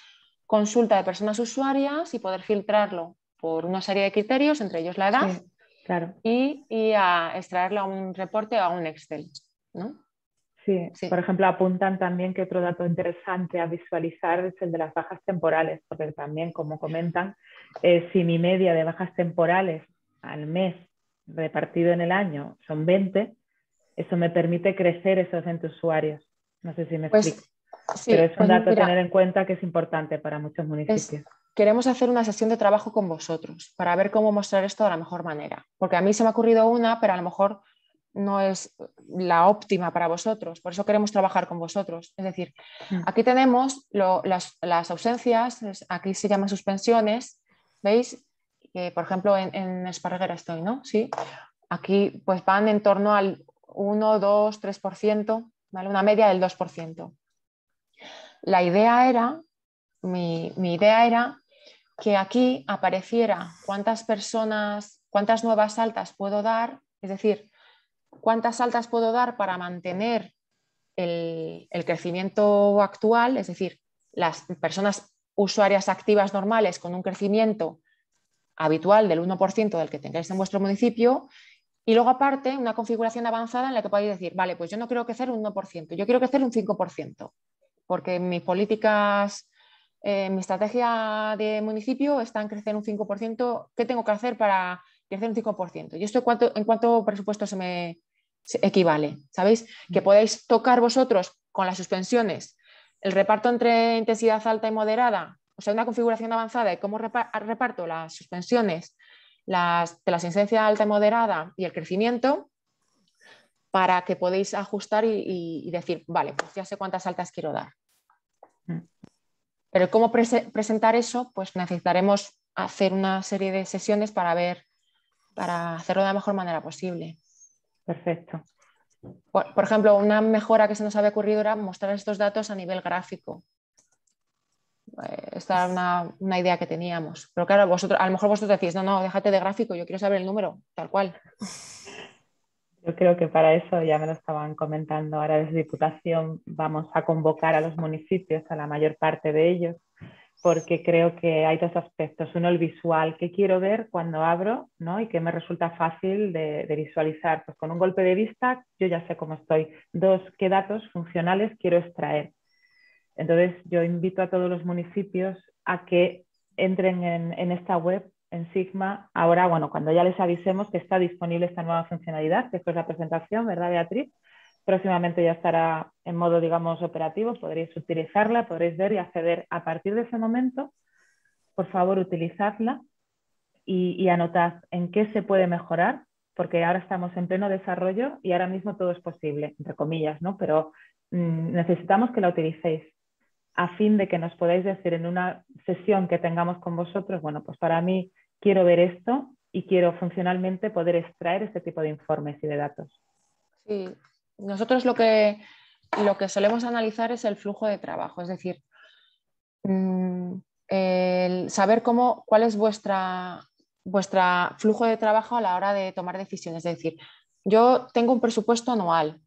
consulta de personas usuarias y poder filtrarlo por una serie de criterios, entre ellos la edad, claro. y, a extraerlo a un reporte o a un Excel. ¿no? Sí. por ejemplo, apuntan también que otro dato interesante a visualizar es el de las bajas temporales, porque también, como comentan, eh, si mi media de bajas temporales al mes repartido en el año son 20, eso me permite crecer esos 20 usuarios. No sé si me pues, explico. Pero es un pues dato a tener en cuenta que es importante para muchos municipios. Queremos hacer una sesión de trabajo con vosotros para ver cómo mostrar esto de la mejor manera. Porque a mí se me ha ocurrido una, pero a lo mejor no es la óptima para vosotros. Por eso queremos trabajar con vosotros. Es decir, mm. aquí tenemos las, ausencias, aquí se llaman suspensiones. ¿Veis? Que, por ejemplo, en, en Esparreguera estoy, ¿no? Sí. Aquí pues van en torno al 1, 2, 3%, ¿vale? una media del 2%. La idea era, mi, idea era que aquí apareciera cuántas personas, cuántas nuevas altas puedo dar, es decir, cuántas altas puedo dar para mantener el, el, crecimiento actual, es decir, las personas usuarias activas normales con un crecimiento habitual del 1% del que tengáis en vuestro municipio y luego aparte una configuración avanzada en la que podéis decir, vale, pues yo no quiero crecer un 1%, yo quiero crecer un 5%, porque mis políticas, eh, mi estrategia de municipio está en crecer un 5%, ¿qué tengo que hacer para crecer un 5%? ¿Y esto en cuánto, presupuesto se me equivale? ¿Sabéis? Que podéis tocar vosotros con las suspensiones el reparto entre intensidad alta y moderada, o sea, una configuración avanzada de cómo reparto las suspensiones las, de la sentencia alta y moderada y el crecimiento para que podéis ajustar y, decir, vale, pues ya sé cuántas altas quiero dar. Pero cómo presentar eso, pues necesitaremos hacer una serie de sesiones para ver, para hacerlo de la mejor manera posible. Perfecto. por, ejemplo, una mejora que se nos había ocurrido era mostrar estos datos a nivel gráfico. Eh, esta era una, idea que teníamos. Pero claro, vosotros, a lo mejor vosotros decís, no, no, déjate de gráfico, yo quiero saber el número, tal cual. Yo creo que para eso ya me lo estaban comentando. Ahora desde Diputación vamos a convocar a los municipios, a la mayor parte de ellos, porque creo que hay dos aspectos. Uno, el visual, que quiero ver cuando abro ¿no? y que me resulta fácil de, de, visualizar. Pues con un golpe de vista yo ya sé cómo estoy. Dos, qué datos funcionales quiero extraer. Entonces, yo invito a todos los municipios a que entren en, esta web, en Sigma. Ahora, bueno, cuando ya les avisemos que está disponible esta nueva funcionalidad, que es la presentación, ¿verdad, Beatriz? Próximamente ya estará en modo, digamos, operativo, podréis utilizarla, podréis ver y acceder. A partir de ese momento, por favor, utilizadla y, y anotad en qué se puede mejorar, porque ahora estamos en pleno desarrollo y ahora mismo todo es posible, entre comillas, ¿no? Pero mm, necesitamos que la utilicéis a fin de que nos podáis decir en una sesión que tengamos con vosotros, bueno, pues para mí quiero ver esto y quiero funcionalmente poder extraer este tipo de informes y de datos. Sí, nosotros lo que, lo que solemos analizar es el flujo de trabajo, es decir, mm, el saber cómo, cuál es vuestra, vuestra flujo de trabajo a la hora de tomar decisiones. Es decir, yo tengo un presupuesto anual,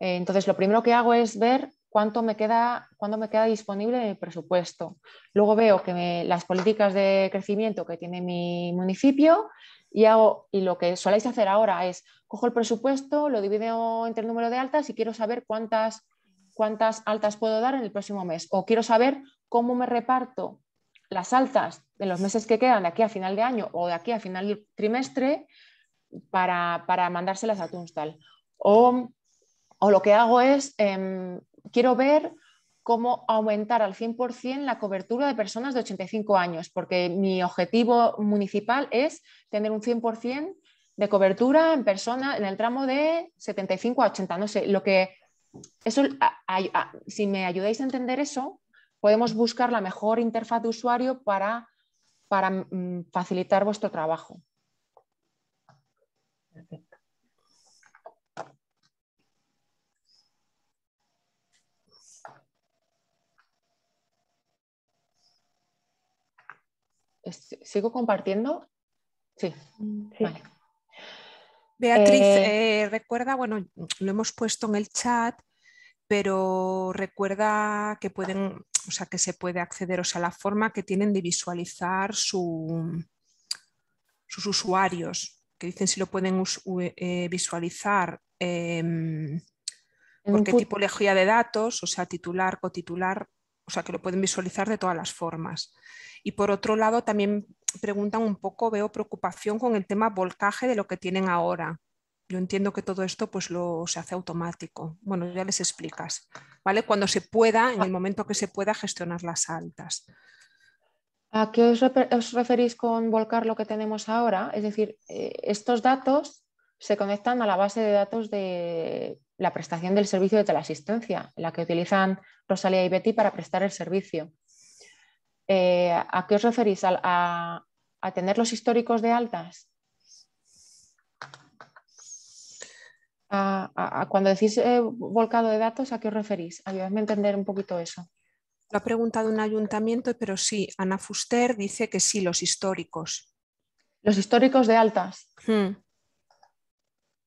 eh, entonces lo primero que hago es ver cuánto me queda, cuándo me queda disponible en el presupuesto. Luego veo que las políticas de crecimiento que tiene mi municipio y, hago, y lo que soléis hacer ahora es cojo el presupuesto, lo divido entre el número de altas y quiero saber cuántas, cuántas altas puedo dar en el próximo mes. O quiero saber cómo me reparto las altas de los meses que quedan de aquí a final de año o de aquí a final del trimestre para, mandárselas a Tunstal. O, o, lo que hago es em, quiero ver cómo aumentar al 100% la cobertura de personas de 85 años, porque mi objetivo municipal es tener un 100% de cobertura en personas en el tramo de 75 a 80, no sé, lo que eso si me ayudáis a entender eso, podemos buscar la mejor interfaz de usuario para, para mm, facilitar vuestro trabajo. ¿Sigo compartiendo? Sí. Beatriz, eh, eh, recuerda, bueno, lo hemos puesto en el chat, pero recuerda que pueden, o sea, que se puede acceder, o sea, la forma que tienen de visualizar sus usuarios, que dicen si lo pueden eh, visualizar em, por qué tipología de datos, o sea, titular, cotitular, o sea, que lo pueden visualizar de todas las formas. Y por otro lado, también preguntan un poco, veo preocupación con el tema volcaje de lo que tienen ahora. Yo entiendo que todo esto pues lo se hace automático. Bueno, ya les explicas, ¿vale? Cuando se pueda, en el momento que se pueda gestionar las altas. ¿A qué os, referís con volcar lo que tenemos ahora? Es decir, eh, estos datos se conectan a la base de datos de la prestación del servicio de teleasistencia, la que utilizan Rosalía y Betty para prestar el servicio. Eh, ¿A qué os referís? ¿A, tener los históricos de altas? A, cuando decís eh, volcado de datos, ¿a qué os referís? Ayúdame a entender un poquito eso. Lo ha preguntado un ayuntamiento, pero sí, Ana Fuster dice que sí, los históricos. Los históricos de altas. Hmm.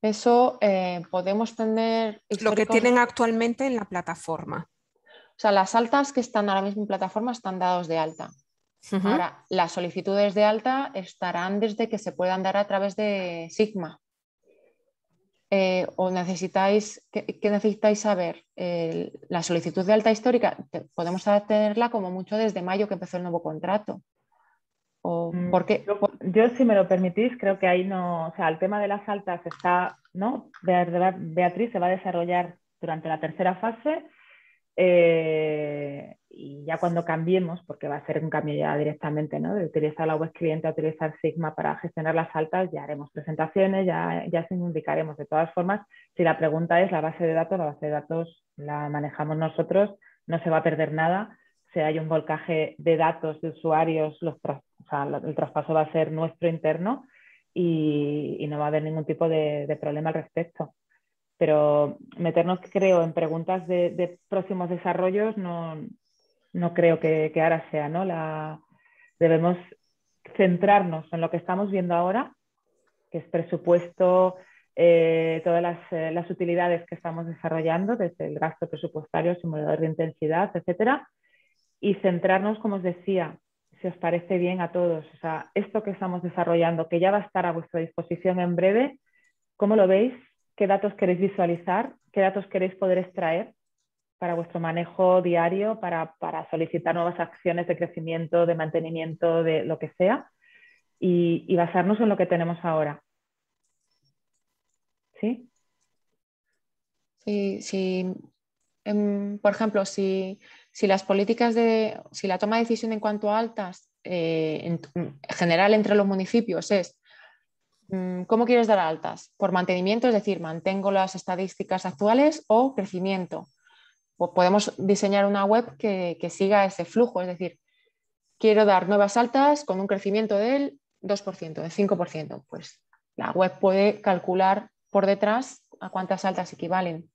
Eso eh, podemos tener... Lo que tienen actualmente en la plataforma. O sea, las altas que están ahora mismo en plataforma están dados de alta. Ahora, las solicitudes de alta estarán desde que se puedan dar a través de Sigma. Eh, o necesitáis, ¿qué, necesitáis saber? la solicitud de alta histórica podemos tenerla como mucho desde mayo que empezó el nuevo contrato. ¿O mm, Yo, si me lo permitís, creo que ahí no, o sea, el tema de las altas está, ¿no? Beatriz se va a desarrollar durante la tercera fase eh, y ya cuando cambiemos, porque va a ser un cambio ya directamente, ¿no? de utilizar la web cliente a utilizar Sigma para gestionar las altas, ya haremos presentaciones, ya, ya se indicaremos. De todas formas, si la pregunta es la base de datos, la base de datos la manejamos nosotros, no se va a perder nada. Si hay un volcaje de datos de usuarios, los, el traspaso va a ser nuestro interno y, no va a haber ningún tipo de problema al respecto pero meternos, creo, en preguntas de, próximos desarrollos no, creo que, ahora sea, ¿no? La, debemos centrarnos en lo que estamos viendo ahora, que es presupuesto, eh, todas las, eh, las, utilidades que estamos desarrollando, desde el gasto presupuestario, simulador de intensidad, etcétera, y centrarnos, como os decía, si os parece bien a todos, o sea, esto que estamos desarrollando, que ya va a estar a vuestra disposición en breve, ¿cómo lo veis? Qué datos queréis visualizar, qué datos queréis poder extraer para vuestro manejo diario, para, solicitar nuevas acciones de crecimiento, de mantenimiento, de lo que sea, y, basarnos en lo que tenemos ahora. ¿Sí? Sí, em, por ejemplo, si, las políticas de, si la toma de decisión en cuanto a altas, eh, en general entre los municipios es ¿Cómo quieres dar altas? ¿Por mantenimiento? Es decir, ¿mantengo las estadísticas actuales o crecimiento? podemos diseñar una web que, siga ese flujo, es decir, quiero dar nuevas altas con un crecimiento del 2%, del 5%. Pues la web puede calcular por detrás a cuántas altas equivalen.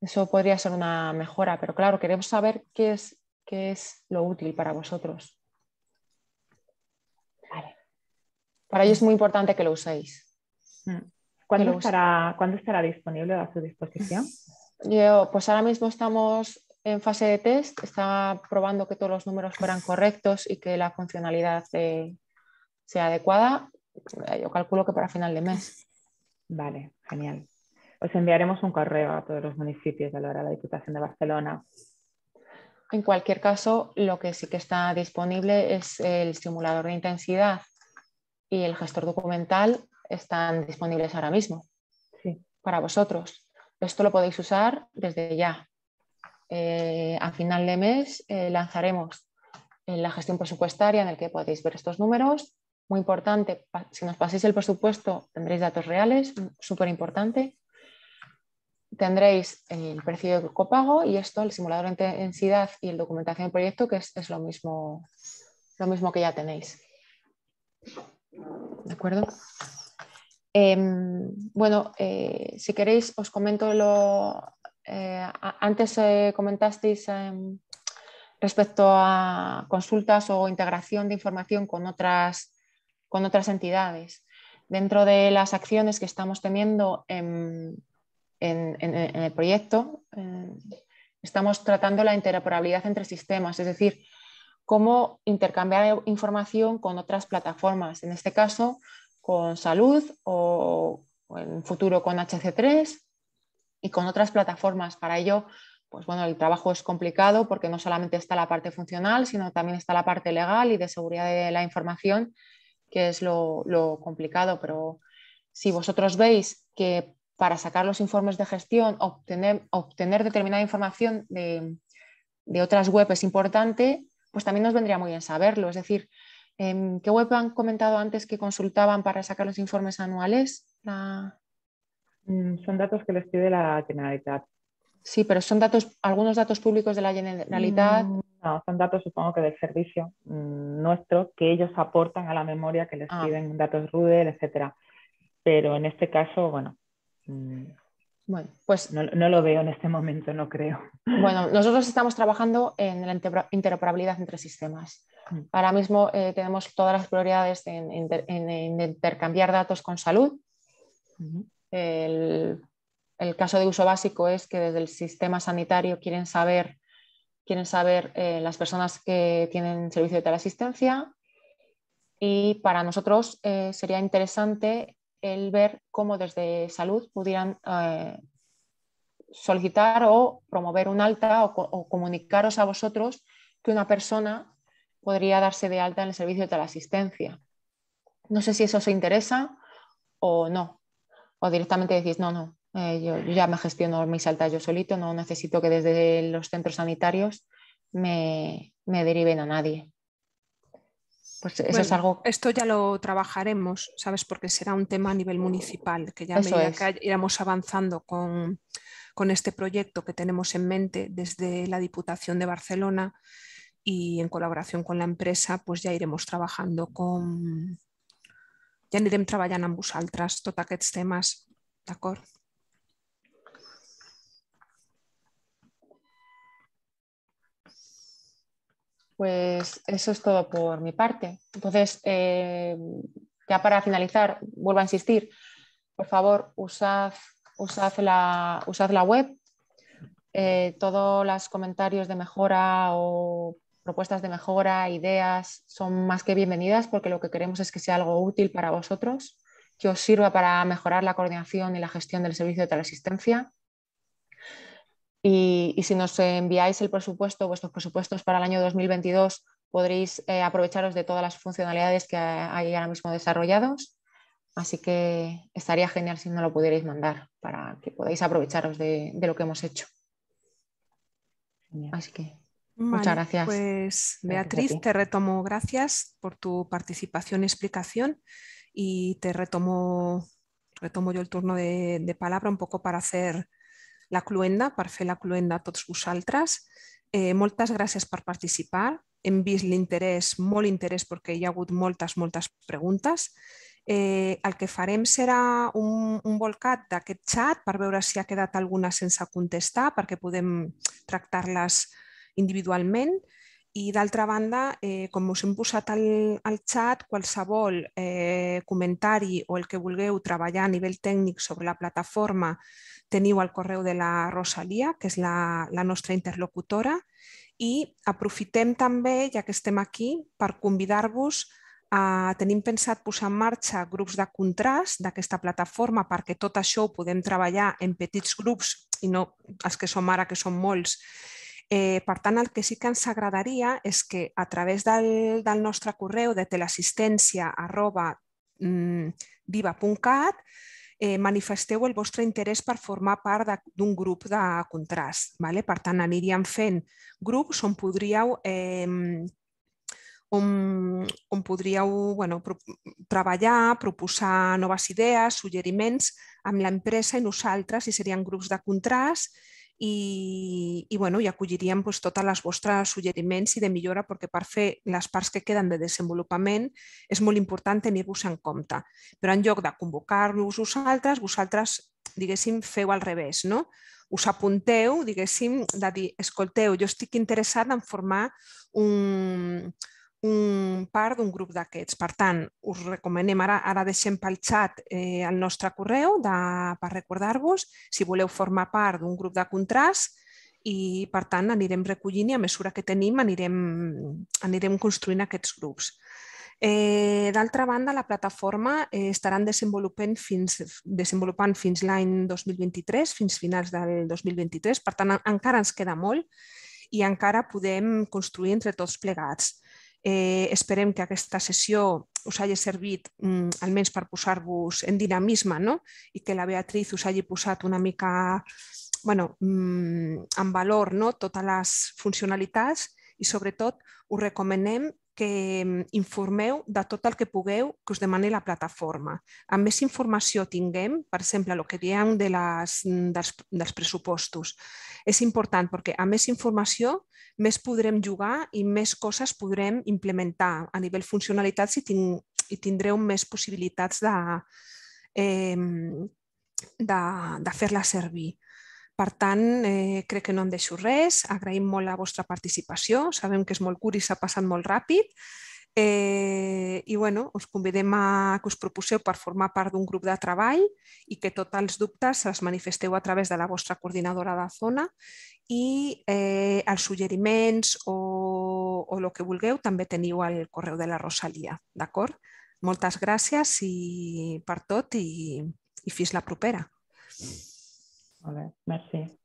Eso podría ser una mejora, pero claro, queremos saber qué es, qué es lo útil para vosotros. Para ello es muy importante que lo uséis. Mm. ¿Cuándo, estará, estará disponible a su disposición? Yo, pues ahora mismo estamos en fase de test, está probando que todos los números fueran correctos y que la funcionalidad sea adecuada. Yo calculo que para final de mes. Vale, genial. Os enviaremos un correo a todos los municipios de la Diputación de Barcelona. En cualquier caso, lo que sí que está disponible es el simulador de intensidad y el gestor documental están disponibles ahora mismo para vosotros. Esto lo podéis usar desde ya. Eh, a final de mes eh, lanzaremos la gestión presupuestaria en el que podéis ver estos números. Muy importante, si nos paséis el presupuesto tendréis datos reales, súper importante. Tendréis el precio de copago y esto, el simulador de intensidad y el documentación del proyecto, que es, es lo, mismo, lo mismo que ya tenéis. ¿De acuerdo? Em, bueno, eh, si queréis os comento lo... Eh, antes eh, comentasteis em, respecto a consultas o integración de información con otras, con otras entidades. Dentro de las acciones que estamos teniendo en, en, el proyecto, estamos tratando la interoperabilidad entre sistemas, es decir, cómo intercambiar información con otras plataformas, en este caso con salud o, en futuro con HC3 y con otras plataformas. Para ello, pues bueno, el trabajo es complicado porque no solamente está la parte funcional, sino también está la parte legal y de seguridad de la información, que es lo, complicado. Pero si vosotros veis que para sacar los informes de gestión, obtener, obtener determinada información de, de otras webs es importante, pues también nos vendría muy bien saberlo. Es decir, ¿En ¿Qué web han comentado antes que consultaban para sacar los informes anuales? Mm, son datos que les pide la Generalitat. Sí, pero son datos, algunos datos públicos de la Generalitat. Mm, no, son datos supongo que del servicio mm, nuestro que ellos aportan a la memoria que les ah. piden datos RUDER, etcétera. Pero en este caso, bueno, bueno, pues no, lo veo en este momento, no creo. Bueno, nosotros estamos trabajando en la interoperabilidad entre sistemas. Mm. Ahora mismo eh, tenemos todas las prioridades en, intercambiar datos con salud. el, caso de uso básico es que desde el sistema sanitario quieren saber, quieren saber eh, las personas que tienen servicio de teleasistencia y para nosotros eh, sería interesante el ver cómo desde salud pudieran solicitar o promover un alta o, comunicaros a vosotros que una persona podría darse de alta en el servicio de teleasistencia. No sé si eso os interesa o no. O directamente decís, no, no, eh, yo, ya me gestiono mis altas yo solito, no necesito que desde los centros sanitarios me, deriven a nadie. Pues eso es algo... Esto ya lo trabajaremos, ¿sabes? Porque será un tema a nivel municipal, que ya medida que iremos avanzando con, con este proyecto que tenemos en mente desde la Diputación de Barcelona, y en colaboración con la empresa pues ja iremos trabajando con... ja anirem treballant amb vosaltres tots aquests temes, d'acord? Pues eso es todo por mi parte. Entonces, eh, ya para finalizar, vuelvo a insistir, por favor, usad, usad, la, usad la web. Eh, todos los comentarios de mejora o propuestas de mejora, ideas, son más que bienvenidas porque lo que queremos es que sea algo útil para vosotros, que os sirva para mejorar la coordinación y la gestión del servicio de teleasistencia. Y, si nos enviáis el presupuesto, vuestros presupuestos para el año 2022, podréis eh, aprovecharos de todas las funcionalidades que hay ahora mismo desarrollados. Así que estaría genial si no lo pudierais mandar para que podáis aprovecharos de, de lo que hemos hecho. Así que Muchas gracias. Pues Beatriz, te retomo gracias por tu participación y explicación y te retomo, retomo yo el turno de, palabra un poco para hacer la cluenda, para hacer la cluenda a tots vosaltres. Eh, moltes gràcies per participar. Hem vist l'interès, molt interès, perquè hi ha hagut moltes, moltes preguntes. Eh, el que farem serà un, un volcat d'aquest xat per veure si ha quedat alguna sense contestar, perquè podem tractar-les individualment i d'altra banda, eh, com us hem posat al, al xat, qualsevol eh, comentari o el que vulgueu treballar a nivell tècnic sobre la plataforma teniu el correu de la Rosalia, que és la, la nostra interlocutora, i aprofitem també, ja que estem aquí, per convidar-vos a... Tenim pensat posar en marxa grups de contrast d'aquesta plataforma perquè tot això ho podem treballar en petits grups i no els que som ara, que són molts, Eh, per tant, el que sí que ens agradaria és que a través del, del nostre correu de teleassistència arroba mm, viva.cat eh, manifesteu el vostre interès per formar part d'un grup de contrast. Vale? Per tant, aniríem fent grups on podríeu eh, on, on podríeu bueno, pro, treballar, proposar noves idees, suggeriments amb l'empresa i nosaltres, i serien grups de contrast i, i, bueno, i acolliríem doncs, totes les vostres suggeriments i de millora perquè per fer les parts que queden de desenvolupament és molt important tenir-vos en compte. Però en lloc de convocar-vos vosaltres, vosaltres diguéssim, feu al revés, no? Us apunteu, diguéssim, de dir, escolteu, jo estic interessat en formar un, un part d'un grup d'aquests. Per tant, us recomanem, ara, ara deixem pel xat eh, el nostre correu de, per recordar-vos si voleu formar part d'un grup de contrast i, per tant, anirem recollint i a mesura que tenim anirem, anirem construint aquests grups. Eh, D'altra banda, la plataforma eh, estaran desenvolupant fins, desenvolupant fins l'any 2023, fins finals del 2023, per tant, encara ens queda molt i encara podem construir entre tots plegats. Eh, esperem que aquesta sessió us hagi servit mm, almenys per posar-vos en dinamisme no? i que la Beatriz us hagi posat una mica bueno, mm, en valor no? totes les funcionalitats i sobretot us recomanem que mm, informeu de tot el que pugueu que us demani la plataforma. A més informació tinguem, per exemple, el que diem de les, mm, dels, dels pressupostos, és important perquè a més informació més podrem jugar i més coses podrem implementar a nivell funcionalitats i, tin i tindreu més possibilitats de, eh, de, de fer-la servir. Per tant, eh, crec que no em deixo res. Agraïm molt la vostra participació. Sabem que és molt curt i s'ha passat molt ràpid. Eh, I bueno, us convidem a que us proposeu per formar part d'un grup de treball i que tots els dubtes els manifesteu a través de la vostra coordinadora de zona i eh, els suggeriments o, o el que vulgueu també teniu al correu de la Rosalia. D'acord? Moltes gràcies i per tot i, i fins la propera. Okay. merci.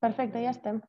Perfecte, ja estem.